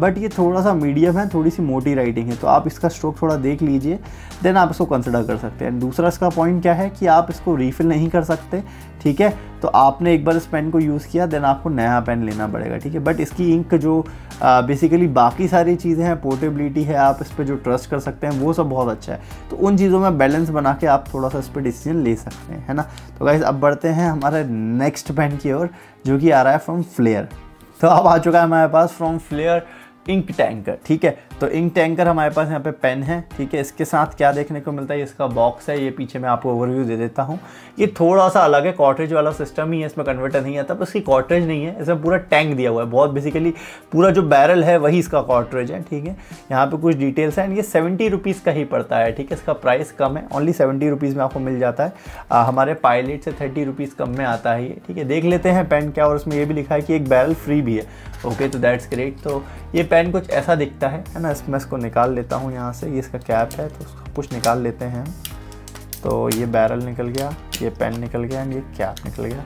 बट ये थोड़ा सा मीडियम है थोड़ी सी मोटी राइटिंग है तो आप इसका स्ट्रोक थोड़ा देख लीजिए देन आप इसको कंसिडर कर सकते हैं। दूसरा इसका पॉइंट क्या है कि आप इसको रीफिल नहीं कर सकते ठीक है? तो आपने एक बार इस पेन को यूज़ किया देन आपको नया पेन लेना पड़ेगा, ठीक है? बट इसकी इंक जो बेसिकली बाकी सारी चीज़ें हैं पोर्टेबिलिटी है, आप इस पर जो ट्रस्ट कर सकते हैं, वो सब बहुत अच्छा है। तो उन चीज़ों में बैलेंस बना के आप थोड़ा सा इस पर डिसीज़न ले सकते हैं, है ना? तो गाइज़ अब बढ़ते हैं हमारे नेक्स्ट पेन की ओर, जो कि आ रहा है फ्रॉम फ्लेयर तो अब आ चुका है हमारे पास फ्रॉम फ्लेयर इंक टैंकर ठीक है? तो इंक टैंकर हमारे पास यहाँ पे पेन है, ठीक है? इसके साथ क्या देखने को मिलता है? इसका बॉक्स है, ये पीछे मैं आपको ओवरव्यू दे देता हूँ। ये थोड़ा सा अलग है कॉटरेज वाला सिस्टम ही है, इसमें कन्वर्टर नहीं आता, बस इसकी कॉटरेज नहीं है, इसमें पूरा टैंक दिया हुआ है। बहुत बेसिकली पूरा जो बैरल है, वही इसका कॉटरेज है, ठीक है? यहाँ पर कुछ डिटेल्स हैं ये सेवेंटी रुपीज़ का ही पड़ता है, ठीक है? इसका प्राइस कम है ओनली सेवेंटी रुपीज़ में आपको मिल जाता है। हमारे पायलट से थर्टी रुपीज़ कम में आता है ये, ठीक है? देख लेते हैं पेन क्या, और उसमें ये भी लिखा है कि एक बैरल फ्री भी है। ओके तो दैट्स ग्रेट तो ये पेन कुछ ऐसा दिखता है ना इसमें इसको निकाल लेता हूँ यहाँ से। ये इसका कैप है तो उसका कुछ निकाल लेते हैं तो ये बैरल निकल गया, ये पेन निकल गया एंड ये कैप निकल गया।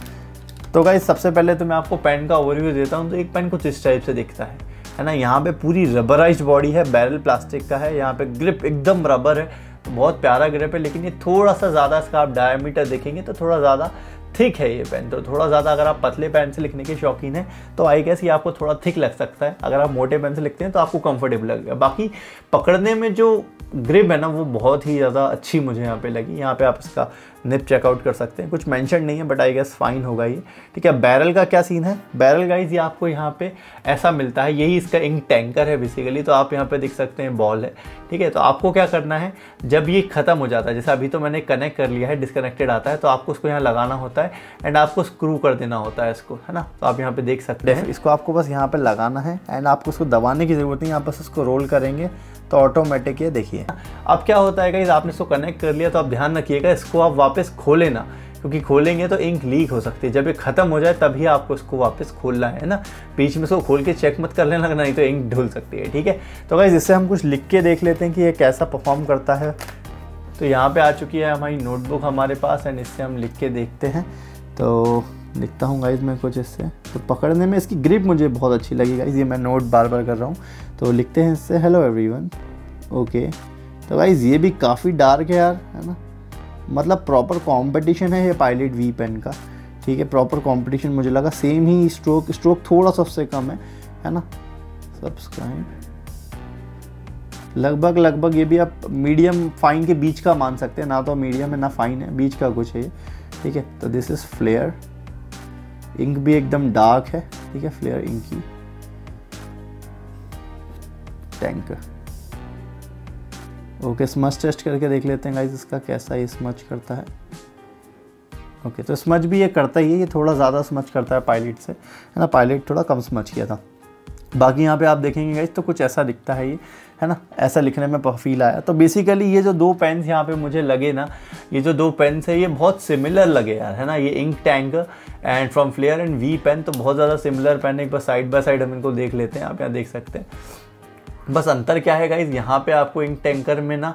तो गाइज़ सबसे पहले तो मैं आपको पेन का ओवरव्यू देता हूँ। तो एक पेन कुछ इस टाइप से दिखता है। है ना? यहाँ पे पूरी रबराइज बॉडी है बैरल प्लास्टिक का है। यहाँ पे ग्रिप एकदम रबर है। बहुत प्यारा ग्रिप है, लेकिन ये थोड़ा सा ज़्यादा इसका आप डायमीटर देखेंगे तो थोड़ा ज़्यादा थिक है ये पेन तो थोड़ा ज़्यादा अगर आप पतले पेन से लिखने के शौकीन हैं तो आई गैस ये आपको थोड़ा थिक लग सकता है। अगर आप मोटे पेन से लिखते हैं तो आपको कंफर्टेबल लगेगा। बाकी पकड़ने में जो ग्रिप है ना वो बहुत ही ज़्यादा अच्छी मुझे यहाँ पे लगी। यहाँ पे आप इसका निप चेकआउट कर सकते हैं। कुछ मेंशन नहीं है बट आई गेस फाइन होगा ये। ठीक है बैरल का क्या सीन है? बैरल गाइज़ ये आपको यहाँ पे ऐसा मिलता है। यही इसका इंक टैंकर है बेसिकली तो आप यहाँ पे देख सकते हैं बॉल है। ठीक है तो आपको क्या करना है? जब ये ख़त्म हो जाता है जैसे अभी तो मैंने कनेक्ट कर लिया है डिसकनेक्टेड आता है तो आपको उसको यहाँ लगाना होता है एंड आपको स्क्रू कर देना होता है इसको है ना? तो आप यहाँ पे देख सकते हैं। इसको आपको बस यहाँ पे लगाना है एंड आपको उसको दबाने की ज़रूरत नहीं आप बस उसको रोल करेंगे। तो ऑटोमेटिक ये देखिए। अब क्या होता है गाइज़ आपने इसको कनेक्ट कर लिया तो आप ध्यान रखिएगा, इसको आप वापस खोलें ना, क्योंकि खोलेंगे तो इंक लीक हो सकती है। जब ये ख़त्म हो जाए, तभी आपको इसको वापस खोलना है ना? बीच में इसको खोल के चेक मत कर लेना, नहीं तो इंक ढुल सकती है, ठीक है? तो गाइज़ इससे हम कुछ लिख के देख लेते हैं कि ये कैसा परफॉर्म करता है। तो यहाँ पे आ चुकी है हमारी नोटबुक हमारे पास एंड इससे हम लिख के देखते हैं। तो लिखता हूँ गाइज़ मैं कुछ इससे। तो पकड़ने में इसकी ग्रिप मुझे बहुत अच्छी लगी गाइज़ ये मैं नोट बार बार कर रहा हूँ। तो लिखते हैं इससे हेलो एवरीवन ओके तो गाइज़ ये भी काफ़ी डार्क है यार, है ना? मतलब प्रॉपर कंपटीशन है ये पायलट वी पेन का। ठीक है प्रॉपर कंपटीशन मुझे लगा सेम ही स्ट्रोक स्ट्रोक थोड़ा सबसे कम है है ना? सब्सक्राइब लगभग लगभग ये भी आप मीडियम फाइन के बीच का मान सकते हैं। ना तो मीडियम है, ना फाइन है, बीच का कुछ है ठीक है तो दिस इज़ फ्लेयर इंक भी एकदम डार्क है, ठीक है, फ्लेयर इंक की। टैंक ओके स्मच टेस्ट करके देख लेते हैं गाइज़ इसका कैसा ये स्मच करता है। ओके तो स्मच भी ये करता ही है, ये थोड़ा ज़्यादा स्मच करता है पायलट से। है ना पायलट थोड़ा कम स्मच किया था। बाकी यहाँ पे आप देखेंगे गाइज़ तो कुछ ऐसा दिखता है ये। है ना? ऐसा लिखने में फील आया। तो बेसिकली ये जो दो पेन्स यहाँ पे मुझे लगे ना, ये जो दो पेन्स है, ये बहुत सिमिलर लगे यार, है ना? ये ink tank and from Flair and V pen तो बहुत ज़्यादा सिमिलर पेन है। एक बार साइड बाय साइड हम इनको देख लेते हैं, आप यहाँ देख सकते हैं। बस अंतर क्या है गाइज़ यहाँ पे आपको इन टैंकर में ना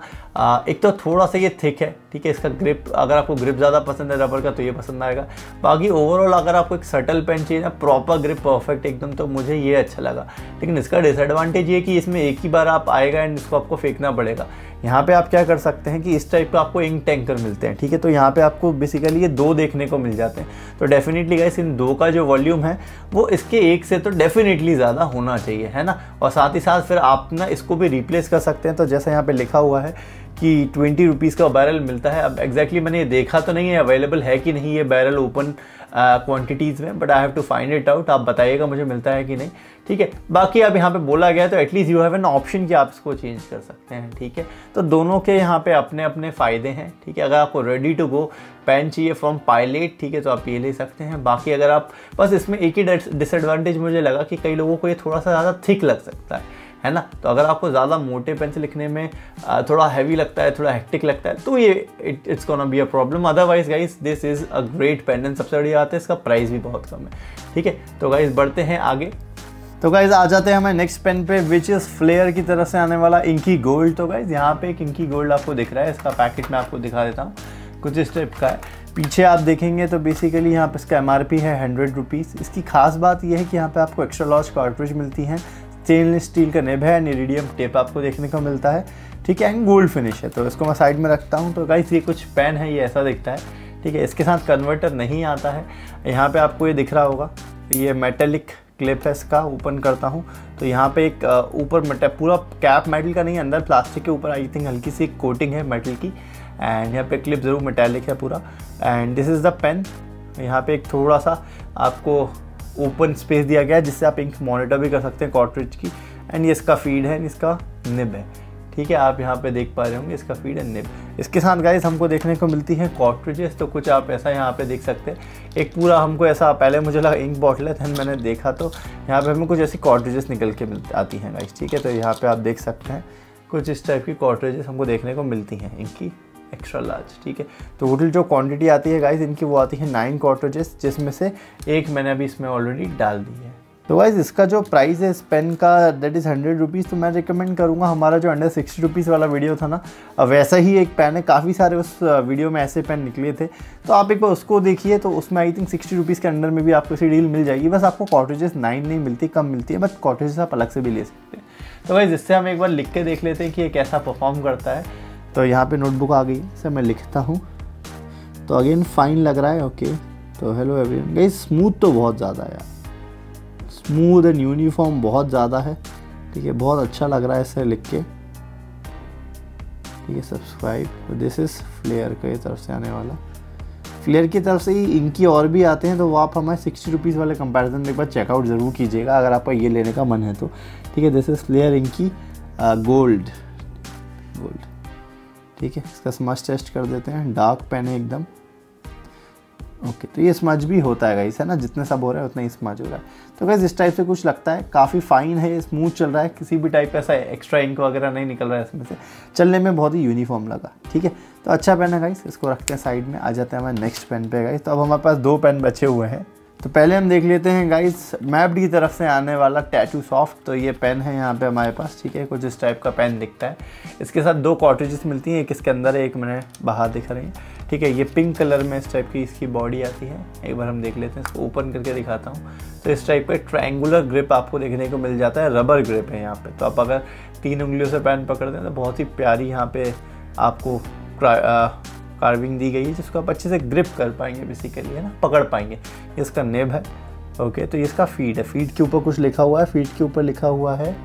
एक तो थोड़ा सा ये थिक है, ठीक है? इसका ग्रिप अगर आपको ग्रिप ज़्यादा पसंद है रबर का तो ये पसंद आएगा। बाकी ओवरऑल अगर आपको एक सटल पेन चाहिए ना प्रॉपर ग्रिप परफेक्ट एकदम तो मुझे ये अच्छा लगा। लेकिन इसका डिसएडवांटेज ये कि इसमें एक ही बार आप आएगा एंड इसको आपको फेंकना पड़ेगा। यहाँ पे आप क्या कर सकते हैं कि इस टाइप का आपको इंक टैंकर मिलते हैं, ठीक है? तो यहाँ पे आपको बेसिकली ये दो देखने को मिल जाते हैं। तो डेफिनेटली गाइस इन दो का जो वॉल्यूम है, वो इसके एक से तो डेफिनेटली ज़्यादा होना चाहिए, है ना? और साथ ही साथ फिर आप ना इसको भी रिप्लेस कर सकते हैं। तो जैसे यहाँ पर लिखा हुआ है कि ट्वेंटी रुपीज़ का बैरल मिलता है। अब एग्जैक्टली exactly मैंने ये देखा तो नहीं है अवेलेबल है कि नहीं ये बैरल ओपन क्वांटिटीज़ में but I have to find it out आप बताइएगा मुझे मिलता है कि नहीं। ठीक है? बाकी अब यहाँ पे बोला गया तो at least you have an option कि आप इसको चेंज कर सकते हैं, ठीक है? तो दोनों के यहाँ पे अपने अपने फ़ायदे हैं, ठीक है? अगर आपको रेडी टू गो पेन चाहिए फ्रॉम पायलेट ठीक है? तो आप ये ले सकते हैं। बाकी अगर आप, बस इसमें एक ही डिसएडवांटेज मुझे लगा कि कई लोगों को ये थोड़ा सा ज़्यादा थिक लग सकता है। है ना? तो अगर आपको ज़्यादा मोटे पेन से लिखने में थोड़ा हैवी लगता है, थोड़ा हेक्टिक लगता है तो ये it it's gonna be a problem otherwise guys this is a great pen and सबसे बड़ी बात है, इसका प्राइस भी बहुत कम है। ठीक है? तो गाइज़ बढ़ते हैं आगे। तो गाइज़ आ जाते हैं हमें नेक्स्ट पेन पे विच इज़ फ्लेयर की तरफ़ से आने वाला इंकी गोल्ड तो गाइज़ यहाँ पे एक इंकी गोल्ड आपको दिख रहा है, इसका पैकेट मैं आपको दिखा देता हूँ। कुछ इस टाइप का है। पीछे आप देखेंगे तो बेसिकली यहाँ पे इसका एमआरपी है हंड्रेड रुपीज़ इसकी खास बात यह है कि यहाँ पे आपको एक्स्ट्रा लॉज कार्ट्रिज मिलती हैं। स्टेनलेस स्टील का नेब है निरीडियम टेप आपको देखने को मिलता है। ठीक है एंड गोल्ड फिनिश है। तो इसको मैं साइड में रखता हूँ। तो गाइस ये कुछ पेन है, ये ऐसा दिखता है। ठीक है, इसके साथ कन्वर्टर नहीं आता है। यहाँ पे आपको ये दिख रहा होगा। ये मेटेलिक क्लिप है इसका ओपन करता हूँ। तो यहाँ पे एक ऊपर पूरा कैप मेटल का नहीं, अंदर प्लास्टिक के ऊपर आई थिंक हल्की सी कोटिंग है मेटल की। एंड यहाँ पे क्लिप ज़रूर मेटेलिक है पूरा। And this is the pen यहाँ पे एक थोड़ा सा आपको ओपन स्पेस दिया गया है, जिससे आप इंक मॉनिटर भी कर सकते हैं कॉटरेज की। एंड ये इसका फ़ीड है, इसका निब है। ठीक है, आप यहाँ पे देख पा रहे होंगे, इसका फ़ीड एंड निब इसके साथ गाइस हमको देखने को मिलती है कॉटरेजेस तो कुछ आप ऐसा यहाँ पे देख सकते हैं। एक पूरा हमको ऐसा, पहले मुझे लगा इंक बॉटल है दैन मैंने देखा तो यहाँ पे हमें कुछ ऐसी कॉटरेजेस निकल के मिल, आती हैं गाइस ठीक है तो यहाँ पर आप देख सकते हैं, कुछ इस टाइप की कॉटरेजेस हमको देखने को मिलती हैं इनकी। एक्स्ट्रा लार्ज ठीक है? तो टोटल जो क्वांटिटी आती है गाइस इनकी वो आती है नाइन कॉटरेजेस जिसमें से एक मैंने अभी इसमें ऑलरेडी डाल दी है। तो वाइज इसका जो प्राइस है, इस पेन का दैट इज़ हंड्रेड रुपीज़ तो मैं रिकमेंड करूँगा, हमारा जो अंडर सिक्सटी रुपीज़ वाला वीडियो था ना वैसा ही एक पेन है, काफ़ी सारे उस वीडियो में ऐसे पेन निकले थे। तो आप एक बार उसको देखिए तो उसमें आई थिंक सिक्सटी रुपीज़ के अंडर में भी आपको ऐसी डील मिल जाएगी। बस आपको कॉटेजेस नाइन नहीं मिलती, कम मिलती है बट कॉटेजेस आप अलग से भी ले सकते हैं। तो वाइज इससे हम एक बार लिख के देख लेते हैं कि ये कैसा परफॉर्म करता है। तो यहाँ पे नोटबुक आ गई इसे मैं लिखता हूँ। तो अगेन फाइन लग रहा है ओके तो हेलो एवरीवन गई स्मूथ तो बहुत ज़्यादा है यार। स्मूथ एंड यूनिफॉर्म बहुत ज़्यादा है। ठीक है, बहुत अच्छा लग रहा है इसे लिख के। ठीक है सब्सक्राइब दिस इज़ फ्लेयर की तरफ़ से आने वाला। फ्लेयर की तरफ़ से ही इनकी और भी आते हैं तो वो आप हमारे सिक्सटी रुपीज़ वाले कंपैरिजन एक बार चेकआउट ज़रूर कीजिएगा, अगर आपका ये लेने का मन है तो। ठीक है this is Flair inky gold gold ठीक है? इसका स्मच टेस्ट कर देते हैं। डार्क पेन है एकदम। ओके तो ये स्मच भी होता है गाइस है ना? जितने सब हो रहा है, उतना ही स्मच हो रहा है। तो गाइस इस टाइप से कुछ लगता है? काफ़ी फाइन है स्मूथ चल रहा है। किसी भी टाइप का ऐसा एक्स्ट्रा इंक वगैरह नहीं निकल रहा है इसमें से। चलने में बहुत ही यूनिफॉर्म लगा, ठीक है? तो अच्छा पेन है गाइस इसको रखते हैं साइड में। आ जाते हैं हमारे नेक्स्ट पेन पे गाइस तो अब हमारे पास दो पेन बचे हुए हैं। तो पहले हम देख लेते हैं गाइस मैप्ड की तरफ़ से आने वाला टैटू सॉफ्ट तो ये पेन है यहाँ पे हमारे पास, ठीक है? कुछ इस टाइप का पेन दिखता है। इसके साथ दो कॉटेजेस मिलती हैं, एक इसके अंदर है एक मैंने बाहर दिख रही है, ठीक है? ये पिंक कलर में इस टाइप की इसकी बॉडी आती है। एक बार हम देख लेते हैं, इसको ओपन करके दिखाता हूँ। तो इस टाइप का ट्रायंगुलर ग्रिप आपको देखने को मिल जाता है रबर ग्रिप है यहाँ पर तो आप अगर तीन उंगलियों से पेन पकड़ते हैं तो बहुत ही प्यारी यहाँ पे आपको कार्विंग दी गई है, जिसको आप अच्छे से ग्रिप कर पाएँगे बेसिकली है ना? पकड़ पाएँगे। इसका नेब है ओके तो ये इसका फ़ीड है। फ़ीड के ऊपर कुछ लिखा हुआ है। फ़ीड के ऊपर लिखा हुआ है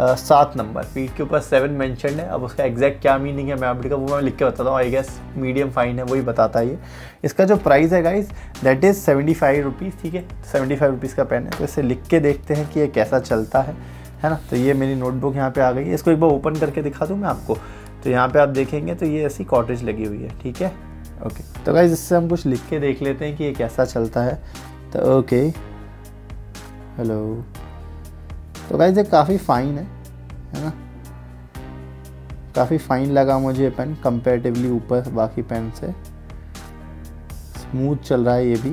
सात नंबर। फ़ीड के ऊपर सेवन मैंशन है। अब उसका एग्जैक्ट क्या मीनिंग है, मैं आप का वो मैं लिख के बताता हूँ। आई गेस मीडियम फाइन है, वही बताता है ये। इसका जो प्राइस है guys that is seventy five rupees ठीक है? सेवेंटी फाइव रुपीज़ का पेन है। तो इसे लिख के देखते हैं कि ये कैसा चलता है है ना? तो ये मेरी नोटबुक यहाँ पे आ गई है। इसको एक बार ओपन करके दिखा दूँ मैं आपको। तो यहाँ पे आप देखेंगे तो ये ऐसी कॉटेज लगी हुई है, ठीक है? ओके तो गाइज़ इससे हम कुछ लिख के देख लेते हैं कि ये कैसा चलता है। तो ओके हेलो तो गाइज़ ये काफ़ी फ़ाइन है है ना? काफ़ी फाइन लगा मुझे पेन कंपेरेटिवली ऊपर बाकी पेन से। स्मूथ चल रहा है ये भी।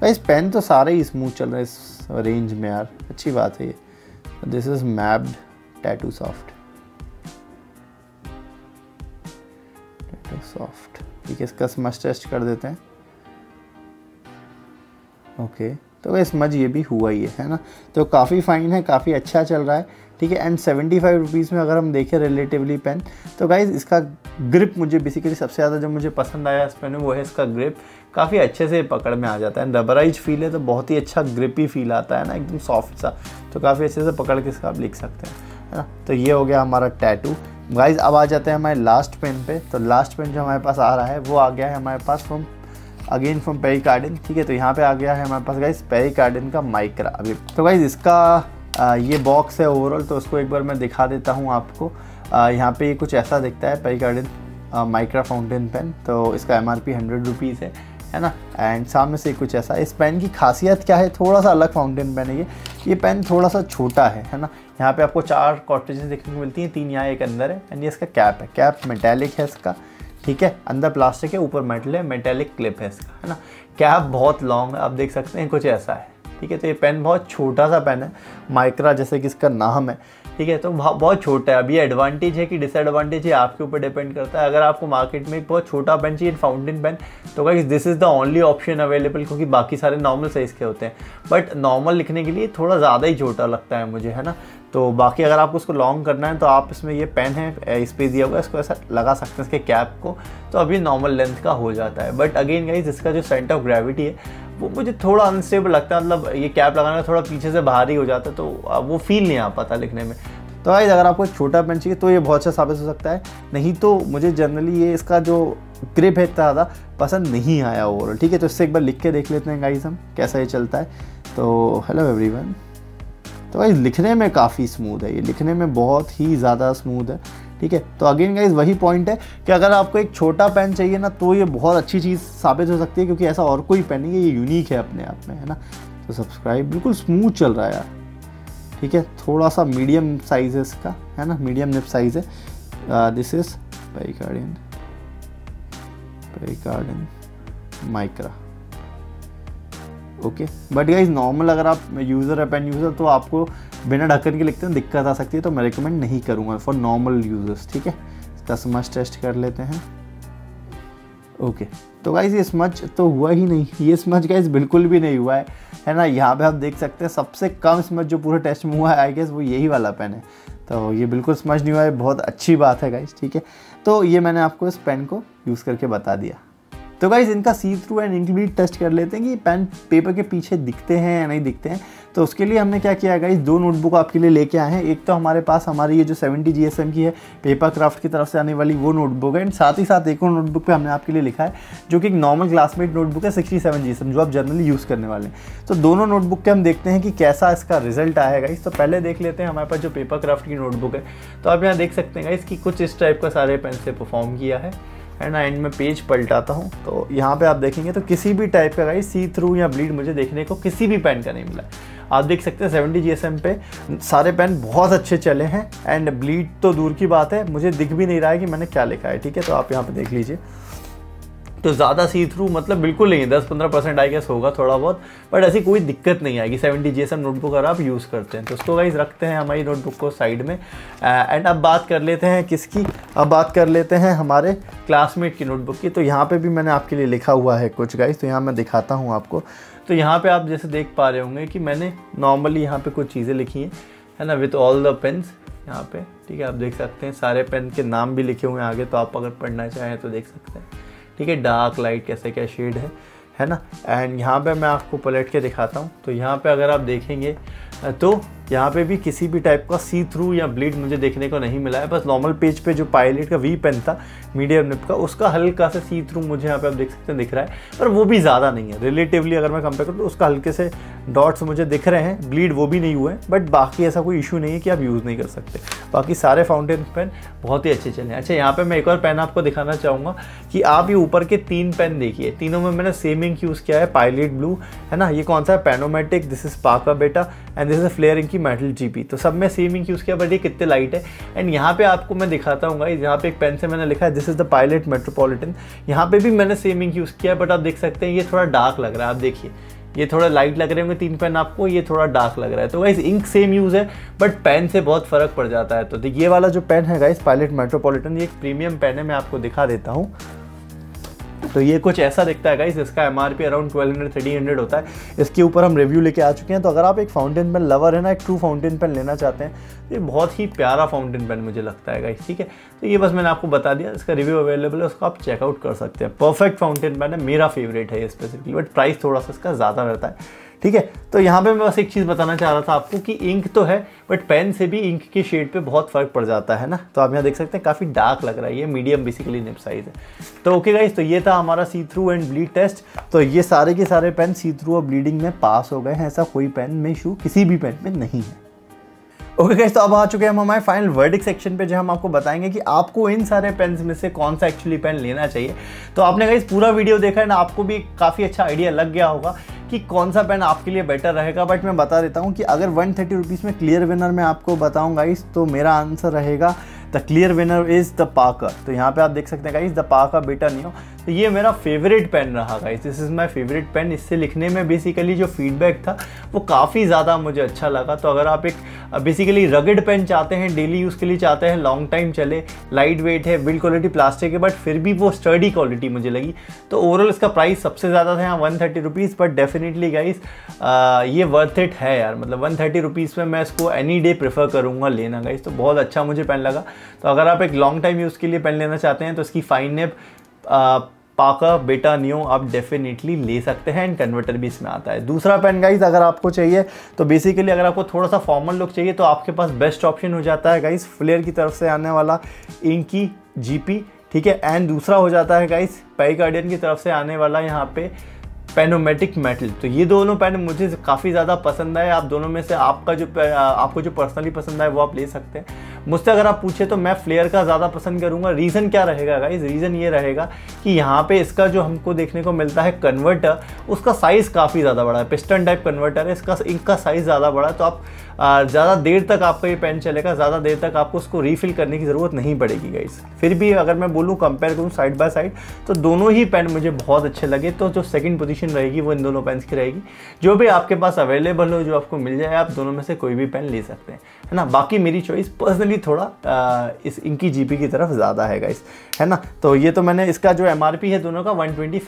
भाई पेन तो सारे ही स्मूथ चल रहे हैं इस रेंज में यार। अच्छी बात है ये। This is Maped tattoo soft ठीक है, इसका स्मच टेस्ट कर देते हैं। ओके तो वह स्मज ये भी हुआ ही है है ना? तो काफ़ी फाइन है, काफ़ी अच्छा चल रहा है, ठीक है? एंड सेवेंटी फाइव रुपीज़ में अगर हम देखें रिलेटिवली पेन तो गाइज़ इसका ग्रिप मुझे बेसिकली सबसे ज़्यादा जो मुझे पसंद आया इस पेन में, वो है इसका ग्रिप काफ़ी अच्छे से पकड़ में आ जाता है। रबराइज फील है तो बहुत ही अच्छा ग्रिपी फील आता है ना, एकदम सॉफ्ट सा। तो काफ़ी अच्छे से पकड़ के इसका आप लिख सकते हैं, है ना? तो ये हो गया हमारा टैटू गाइज़ अब आ जाते हैं हमारे लास्ट पेन पे। तो लास्ट पेन जो हमारे पास आ रहा है वो आ गया है हमारे पास from again from Pierre Cardin ठीक है? तो यहाँ पे आ गया है हमारे पास गाइज़ पेरी कार्डन का माइक्रा अभी तो गाइज़ इसका आ, ये बॉक्स है ओवरऑल तो उसको एक बार मैं दिखा देता हूँ आपको। यहाँ पे ये कुछ ऐसा दिखता है Pierre Cardin Micra fountain pen तो इसका M R P hundred rupees है। है ना? एंड सामने से कुछ ऐसा। इस पेन की खासियत क्या है? थोड़ा सा अलग फाउंटेन पेन है ये। ये पेन थोड़ा सा छोटा है है ना? यहाँ पे आपको चार कॉटेजेस देखने को मिलती हैं। तीन यहाँ एक अंदर है। एंड ये इसका कैप है। कैप मेटेलिक है इसका। ठीक है? अंदर प्लास्टिक है, ऊपर मेटल है मेटेलिक क्लिप है इसका, है ना? कैप बहुत लॉन्ग है। आप देख सकते हैं कुछ ऐसा है। ठीक है? तो ये पेन बहुत छोटा सा पेन है। माइक्रा जैसे कि इसका नाम है। ठीक है तो बहुत छोटा है। अभी एडवांटेज है कि डिसएडवांटेज है, आपके ऊपर डिपेंड करता है। अगर आपको मार्केट में एक बहुत छोटा पेन चाहिए फाउंटेन पेन तो क्या this is the only option available क्योंकि बाकी सारे नॉर्मल साइज़ के होते हैं। बट नॉर्मल लिखने के लिए थोड़ा ज़्यादा ही छोटा लगता है मुझे, है ना? तो बाकी अगर आपको उसको लॉन्ग करना है तो आप इसमें ये पेन है पे दिया होगा इसको ऐसा लगा सकते हैं इसके कैप को। तो अभी नॉर्मल लेंथ का हो जाता है। बट अगेन गाइज़ इसका जो सेंटर ऑफ़ ग्रेविटी है वो मुझे थोड़ा अनस्टेबल लगता है मतलब ये कैप लगाने का थोड़ा पीछे से भारी हो जाता है तो वो फील नहीं आ पाता लिखने में। तो गाइज़ अगर आपको छोटा पेन चाहिए तो ये बहुत अच्छा साबित हो सकता है। नहीं तो मुझे जनरली ये इसका जो ग्रिप है इतना ज़्यादा पसंद नहीं आया ओवरऑल ठीक है? तो इससे एक बार लिख के देख लेते हैं गाइज़ हम, कैसा ये चलता है। तो हेलो एवरीवन तो भाई लिखने में काफ़ी स्मूथ है, ये लिखने में बहुत ही ज़्यादा स्मूथ है। ठीक है? तो अगेन गाइज़ वही पॉइंट है कि अगर आपको एक छोटा पेन चाहिए ना तो ये बहुत अच्छी चीज़ साबित हो सकती है, क्योंकि ऐसा और कोई पेन नहीं है, ये यूनिक है अपने आप में, है ना? तो सब्सक्राइब बिल्कुल स्मूथ चल रहा है यार। ठीक है? थोड़ा सा मीडियम साइज़ है इसका, है ना? मीडियम निप साइज़ है। This is Pierre Cardin Pierre Cardin Micra okay but guys normal अगर आप यूज़र है पेन यूज़र तो आपको बिना ढक्कन के लिखते हैं, दिक्कत आ सकती है तो मैं रिकमेंड नहीं करूँगा फॉर नॉर्मल यूज़र्स ठीक है? इसका स्मच टेस्ट कर लेते हैं। ओके तो गाइज़ ये स्मच तो हुआ ही नहीं। ये स्मच गाइज़ बिल्कुल भी नहीं हुआ है। है ना? यहाँ पे आप देख सकते हैं, सबसे कम स्मच जो पूरे टेस्ट में हुआ है आई गेस वो यही वाला पेन है। तो ये बिल्कुल स्मच नहीं हुआ है, बहुत अच्छी बात है गाइज़ ठीक है? तो ये मैंने आपको इस पेन को यूज़ करके बता दिया। तो गाइज़ इनका see through and include test कर लेते हैं कि पेन पेपर के पीछे दिखते हैं या नहीं दिखते हैं। तो उसके लिए हमने क्या किया गाइज़ दो नोटबुक आपके लिए लेके आए हैं। एक तो हमारे पास हमारी ये जो 70 जी की है पेपर क्राफ्ट की तरफ़ से आने वाली वो नोटबुक है। एंड साथ ही साथ एक और नोटबुक पे हमने आपके लिए लिखा है, जो कि एक नॉर्मल क्लासमेट नोटबुक है सिक्सटी सेवन जी आप जनरली यूज़ करने वाले हैं। तो दोनों नोटबुक के हम देखते हैं कि कैसा इसका रिज़ल्ट आएगा इस तो पहले देख लेते हैं हमारे पास जो पेपर क्राफ्ट की नोटबुक है। तो आप यहाँ देख सकते हैं गाइज़ इसकी कुछ इस टाइप का सारे पेन से परफॉर्म किया है। एंड एंड में पेज पलटाता हूँ। तो यहाँ पे आप देखेंगे तो किसी भी टाइप का गाइस सी थ्रू या ब्लीड मुझे देखने को किसी भी पेन का नहीं मिला। आप देख सकते हैं सेवेंटी जीएसएम पे सारे पेन बहुत अच्छे चले हैं एंड ब्लीड तो दूर की बात है, मुझे दिख भी नहीं रहा है कि मैंने क्या लिखा है, ठीक है? तो आप यहाँ पर देख लीजिए। तो ज़्यादा सी थ्रू मतलब बिल्कुल नहीं दस पंद्रह परसेंट आई गेस होगा थोड़ा बहुत बट ऐसी कोई दिक्कत नहीं आएगी। सेवेंटी जी नोटबुक अगर आप यूज़ करते हैं तो उसको वाइज रखते हैं हमारी नोटबुक को साइड में। एंड अब बात कर लेते हैं किसकी। अब बात कर लेते हैं हमारे क्लासमेट की नोटबुक की। तो यहाँ पर भी मैंने आपके लिए लिखा हुआ है कुछ गाइज़ तो यहाँ मैं दिखाता हूँ आपको। तो यहाँ पर आप जैसे देख पा रहे होंगे कि मैंने नॉर्मली यहाँ पर कुछ चीज़ें लिखी हैं, है ना विथ ऑल द पेन्स यहाँ पे। ठीक है, आप देख सकते हैं, सारे पेन के नाम भी लिखे हुए हैं आगे तो आप अगर पढ़ना चाहें तो देख सकते हैं। ठीक है डार्क लाइट कैसे क्या शेड है है ना? एंड यहाँ पे मैं आपको पलट के दिखाता हूँ। तो यहाँ पे अगर आप देखेंगे तो यहाँ पे भी किसी भी टाइप का सी थ्रू या ब्लीड मुझे देखने को नहीं मिला है। बस नॉर्मल पेज पे जो पायलट का वी पेन था मीडियम निप का, उसका हल्का सा सी थ्रू मुझे यहाँ पे आप देख सकते हैं दिख रहा है, पर वो भी ज़्यादा नहीं है। रिलेटिवली अगर मैं कंपेयर करूँ तो उसका हल्के से डॉट्स मुझे दिख रहे हैं ब्लीड वो भी नहीं हुए हैं बट बाकी ऐसा कोई इशू नहीं है कि आप यूज़ नहीं कर सकते। बाकी सारे फाउंटेन पेन बहुत ही अच्छे चले हैं। अच्छा यहाँ पर मैं एक और पेन आपको दिखाना चाहूँगा कि आप ये ऊपर के तीन पेन देखिए। तीनों में मैंने सेम इंक यूज़ किया है पायलट ब्लू है ना? ये कौन सा है? पैनोमेटिक this is Parker Beta and this is Flair ink inky metal GP तो सब में सेम इंकी उसके बट ये कितने लाइट है। एंड यहाँ पे आपको मैं दिखाता हूँ गाइस यहाँ पे एक पेन से मैंने लिखा है this is the Pilot Metropolitan यहाँ पे भी मैंने सेम इंक यूज़ किया बट आप देख सकते हैं, ये थोड़ा डार्क लग रहा है, आप देखिए। ये थोड़ा लाइट लग रहे होंगे, तीन पेन आपको, ये थोड़ा डार्क लग रहा है। तो गाइस इंक सेम यूज़ है बट पेन से बहुत फ़र्क पड़ जाता है। तो ये वाला जो पेन है गाइस पायलट मेट्रोपॉलिटन ये एक प्रीमियम पेन है, मैं आपको दिखा देता हूँ। तो ये कुछ ऐसा दिखता है गाइस इसका M R P around twelve hundred thirty hundred होता है। इसके ऊपर हम रिव्यू लेके आ चुके हैं। तो अगर आप एक फाउंटेन पेन लवर है ना, एक ट्रू फाउंटेन पेन लेना चाहते हैं तो ये बहुत ही प्यारा फाउंटेन पेन मुझे लगता है गाइस ठीक है? तो ये बस मैंने आपको बता दिया, इसका रिव्यू अवेलेबल है, उसको आप चेकआउट कर सकते हैं। परफेक्ट फाउंटेन पेन है, मेरा फेवरेट है ये स्पेसिफिकली बट प्राइस थोड़ा सा इसका ज़्यादा रहता है। ठीक है? तो यहाँ पे मैं बस एक चीज़ बताना चाह रहा था आपको कि इंक तो है बट पेन से भी इंक के शेड पे बहुत फ़र्क पड़ जाता है ना? तो आप यहाँ देख सकते हैं, काफ़ी डार्क लग रहा है, ये मीडियम बेसिकली निप साइज़ है। तो ओके गाइज़ तो ये था हमारा see through and bleed test तो ये सारे के सारे पेन सी थ्रू और ब्लीडिंग में पास हो गए हैं, ऐसा कोई पेन में इशू किसी भी पेन में नहीं है। ओके okay तो अब आ चुके हैं हम हमारे फाइनल वर्डिक सेक्शन पे, जहाँ हम आपको बताएँगे कि आपको इन सारे पेन्स में से कौन सा एक्चुअली पेन लेना चाहिए। तो आपने कहीं पूरा वीडियो देखा है ना, आपको भी काफ़ी अच्छा आइडिया लग गया होगा कि कौन सा पेन आपके लिए बेटर रहेगा। बट मैं बता देता हूँ कि अगर वन थर्टी रुपीज़ में क्लियर विनर में आपको बताऊँगा इस तो मेरा आंसर रहेगा the clear winner is the Parker तो यहाँ पे आप देख सकते हैं गाइस द पाकर बेटा नहीं हो। तो ये मेरा फेवरेट पेन रहा guys this is my favourite pen इससे लिखने में बेसिकली जो फीडबैक था, वो काफ़ी ज़्यादा मुझे अच्छा लगा। तो अगर आप एक बेसिकली रगड पेन चाहते हैं डेली यूज़ के लिए चाहते हैं लॉन्ग टाइम चले लाइट वेट है बिल्ड क्वालिटी प्लास्टिक है बट फिर भी वो स्टडी क्वालिटी मुझे लगी। तो ओवरऑल इसका प्राइस सबसे ज़्यादा था यहाँ one thirty rupees but definitely guys ये वर्थ इट है यार। मतलब वन थर्टी रुपीज़ में मैं इसको एनी डे प्रेफर करूँगा लेना गाइस तो बहुत अच्छा मुझे पेन लगा। तो अगर आप एक लॉन्ग टाइम यूज़ के लिए पेन लेना चाहते हैं तो इसकी फाइन नेप पाका, बेटा, न्यू, आप डेफिनेटली ले सकते हैं एंड कन्वर्टर भी इसमें आता है। दूसरा पेन गाइज़ अगर आपको चाहिए तो बेसिकली अगर आपको थोड़ा सा फॉर्मल लुक चाहिए तो आपके पास बेस्ट ऑप्शन हो जाता है गाइज़ फ्लेयर की तरफ़ से आने वाला इंकी जीपी ठीक है? एंड दूसरा हो जाता है गाइज़ पाई गार्डियन की तरफ़ से आने वाला यहाँ पे पेनोमेटिक मेटल तो ये दोनों पेन मुझे काफ़ी ज़्यादा पसंद है आप दोनों में से आपका जो, आपको जो पर्सनली पसंद है वो आप ले सकते हैं। मुझसे अगर आप पूछे तो मैं फ्लेयर का ज़्यादा पसंद करूँगा। रीज़न क्या रहेगा गाइज़ रीज़न ये रहेगा कि यहाँ पे इसका जो हमको देखने को मिलता है कन्वर्टर उसका साइज़ काफ़ी ज़्यादा बड़ा है। पिस्टन टाइप कन्वर्टर है, इसका इंक का साइज़ ज़्यादा बड़ा है तो आप ज़्यादा देर तक आपका ये पेन चलेगा ज़्यादा देर तक आपको उसको रीफिल करने की ज़रूरत नहीं पड़ेगी गाइस फिर भी अगर मैं बोलूँ कंपेयर करूँ साइड बाय साइड तो दोनों ही पेन मुझे बहुत अच्छे लगे तो जो सेकंड पोजीशन रहेगी वो इन दोनों पेन्स की रहेगी. जो भी आपके पास अवेलेबल हो जो आपको मिल जाए आप दोनों में से कोई भी पेन ले सकते हैं है ना? बाकी मेरी चॉइस पर्सनली थोड़ा आ, इस इनकी जीपी की तरफ़ ज़्यादा है गाइस है ना? तो ये तो मैंने इसका जो एमआरपी है दोनों का वन ट्वेंटी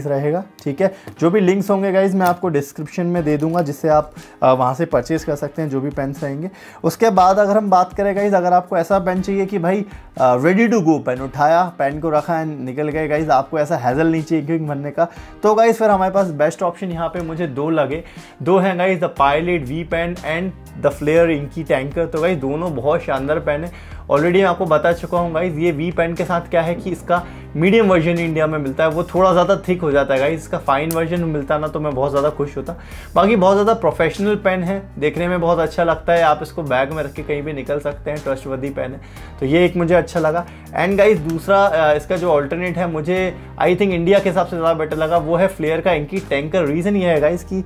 रहेगा ठीक है? जो भी लिंक्स होंगे गाइज़ मैं आपको डिस्क्रिप्शन में दे दूँगा जिससे आप वहाँ से परचेज़ कर सकते हैं जो भी पेन्स रहेंगे उसके बाद अगर हम बात करें गाइज़ अगर आपको ऐसा पेन चाहिए कि भाई रेडी टू गो पेन उठाया पेन को रखा है निकल गए गाइज़ आपको ऐसा हैज़ल नहीं चाहिए क्योंकि बनने का। तो गाइज़ फिर हमारे पास बेस्ट ऑप्शन यहाँ पे मुझे दो लगे। दो हैं guys the Pilot V pen and the Flair inky tanker तो गाइज़ दोनों बहुत शानदार पेन है। ऑलरेडी मैं आपको बता चुका हूँ गाइज़ ये वी पेन के साथ क्या है कि इसका मीडियम वर्जन इंडिया में मिलता है। वो थोड़ा ज़्यादा थिक हो जाता है गाइज़ इसका फाइन वर्जन मिलता ना तो मैं बहुत ज़्यादा खुश होता। बाकी बहुत ज़्यादा प्रोफेशनल पेन है, देखने में बहुत अच्छा लगता है। आप इसको बैग में रख के कहीं भी निकल सकते हैं ट्रस्टवर्दी पेन है। तो ये एक मुझे अच्छा लगा। एंड गाइज़ दूसरा इसका जो ऑल्टरनेट है, मुझे आई थिंक इंडिया के हिसाब से ज़्यादा बेटर लगा। वो है फ्लेयर का इनकी टैंकर रीज़न ये है गाइज़ कि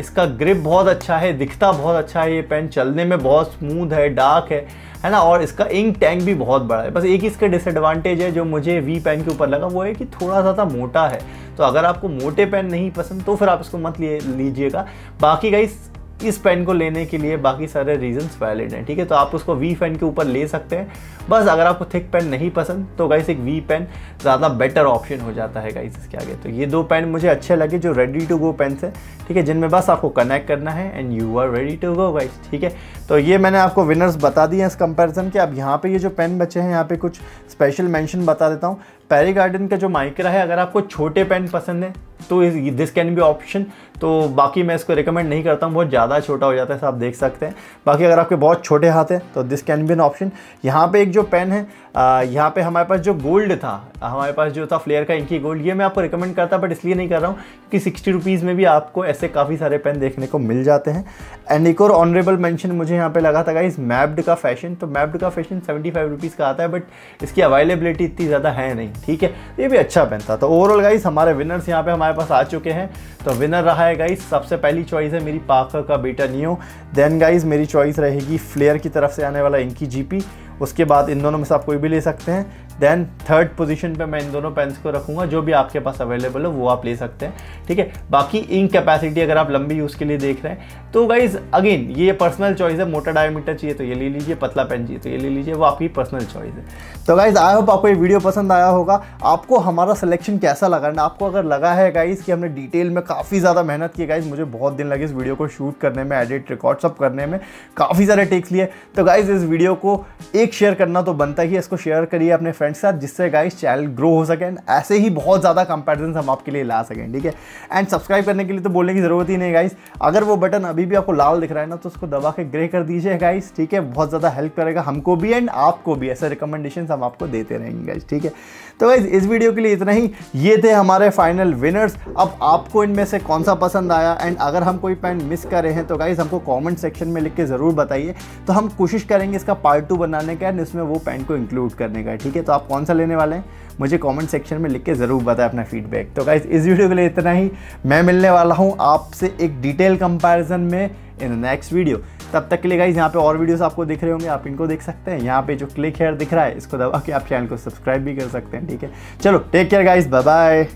इसका ग्रिप बहुत अच्छा है, दिखता बहुत अच्छा है ये पेन चलने में बहुत स्मूथ है डार्क है। है ना? और इसका इंक टैंक भी बहुत बड़ा है। बस एक ही इसका डिसएडवांटेज है, जो मुझे वी पेन के ऊपर लगा, वो है कि थोड़ा ज़्यादा मोटा है। तो अगर आपको मोटे पेन नहीं पसंद तो फिर आप इसको मत लीजिएगा। बाकी गाइस इस पेन को लेने के लिए बाकी सारे रीजंस वैलिड हैं, ठीक है? तो आप उसको वी पेन के ऊपर ले सकते हैं। बस अगर आपको थिक पेन नहीं पसंद तो गाइस एक वी पेन ज़्यादा बेटर ऑप्शन हो जाता है गाइस इसके आगे। तो ये दो पेन मुझे अच्छे लगे जो रेडी टू गो पेन से ठीक है? जिनमें बस आपको कनेक्ट करना है and you are ready to go guys ठीक है? तो ये मैंने आपको विनर्स बता दिए हैं इस कंपेरिजन के। अब यहाँ पर ये जो पेन बचे हैं, यहाँ पे कुछ स्पेशल मैंशन बता देता हूँ। पेरी गार्डन का जो माइक्रा है, अगर आपको छोटे पेन पसंद है तो दिस कैन बी ऑप्शन तो बाकी मैं इसको रिकमेंड नहीं करता हूँ, बहुत ज़्यादा छोटा हो जाता है आप देख सकते हैं। बाकी अगर आपके बहुत छोटे हाथ हैं तो this can be an option यहाँ पे एक जो पेन है यहाँ पे हमारे पास जो गोल्ड था, हमारे पास जो था फ्लेयर का इंकी गोल्ड ये मैं आपको रिकमेंड करता बट इसलिए नहीं कर रहा हूँ कि सिक्सटी रुपीज़ में भी आपको ऐसे काफ़ी सारे पेन देखने को मिल जाते हैं। एंड एक और ऑनरेबल मैंशन मुझे यहाँ पे लगा था इस मैप्ड का फ़ैशन तो मैप्ड का फ़ैशन सेवेंटी फाइव रुपीज़ का आता है बट इसकी अवेलेबिलिटी इतनी ज़्यादा है नहीं, ठीक है? ये भी अच्छा पेन था। तो ओवरऑल गाइस हमारे विनर्स यहाँ पे हमारे पास आ चुके हैं। तो विनर रहा है गाइस सबसे पहली चॉइस है मेरी पाकर का बेटा नियो। देन गाइज़ मेरी चॉइस रहेगी फ्लेयर की तरफ़ से आने वाला इनकी जीपी उसके बाद इन दोनों में से आप कोई भी ले सकते हैं। देन थर्ड पोजीशन पे मैं इन दोनों पेन्स को रखूँगा, जो भी आपके पास अवेलेबल हो, वो आप ले सकते हैं, ठीक है? बाकी इंक कैपेसिटी अगर आप लंबी यूज़ के लिए देख रहे हैं तो गाइज़ अगेन ये पर्सनल चॉइस है, मोटा डायमीटर चाहिए तो ये ले लीजिए, पतला पेन चाहिए तो ये ले लीजिए, वो आपकी पर्सनल चॉइस है। तो गाइज़ आई होप आपको ये वीडियो पसंद आया होगा। आपको हमारा सिलेक्शन कैसा लगा? ना आपको अगर लगा है गाइज़ कि हमने डिटेल में काफ़ी ज़्यादा मेहनत की गाइज़ मुझे बहुत दिन लगे इस वीडियो को शूट करने में एडिट रिकॉर्ड सब करने में, काफ़ी सारे टेक्स लिए। तो गाइज़ इस वीडियो को एक शेयर करना तो बनता ही है, इसको शेयर करिए अपने फ्रेंड्स के साथ, जिससे गाइस चैनल ग्रो हो सके ऐसे ही बहुत ज़्यादा कंपेरिजन हम आपके लिए ला सकें, ठीक है? एंड सब्सक्राइब करने के लिए तो बोलने की ज़रूरत ही नहीं गाइस अगर वो बटन अभी भी आपको लाल दिख रहा है ना तो उसको दबा के ग्रे कर दीजिए गाइस ठीक है? बहुत ज़्यादा हेल्प करेगा हमको भी एंड आपको भी, ऐसे रिकमेंडेशन हम आपको देते रहेंगे गाइस ठीक है? तो गाइज़ इस वीडियो के लिए इतना ही। ये थे हमारे फाइनल विनर्स अब आपको इनमें से कौन सा पसंद आया? एंड अगर हम कोई पेन मिस कर रहे हैं तो गाइज़ हमको कमेंट सेक्शन में लिख के ज़रूर बताइए। तो हम कोशिश करेंगे इसका पार्ट टू बनाने का एंड इसमें वो पेन को इंक्लूड करने का, ठीक है? तो आप कौन सा लेने वाले हैं? मुझे कमेंट सेक्शन में लिख के ज़रूर बताएँ अपना फीडबैक तो गाइज़ इस वीडियो के लिए इतना ही। मैं मिलने वाला हूँ आपसे एक डिटेल कंपैरिजन में इन नेक्स्ट वीडियो तब तक के लिए गाइज़ यहाँ पे और वीडियोस आपको दिख रहे होंगे, आप इनको देख सकते हैं। यहाँ पे जो क्लिक हेयर दिख रहा है, इसको दबा के आप चैनल को सब्सक्राइब भी कर सकते हैं, ठीक है? चलो टेक केयर गाइज़ बाय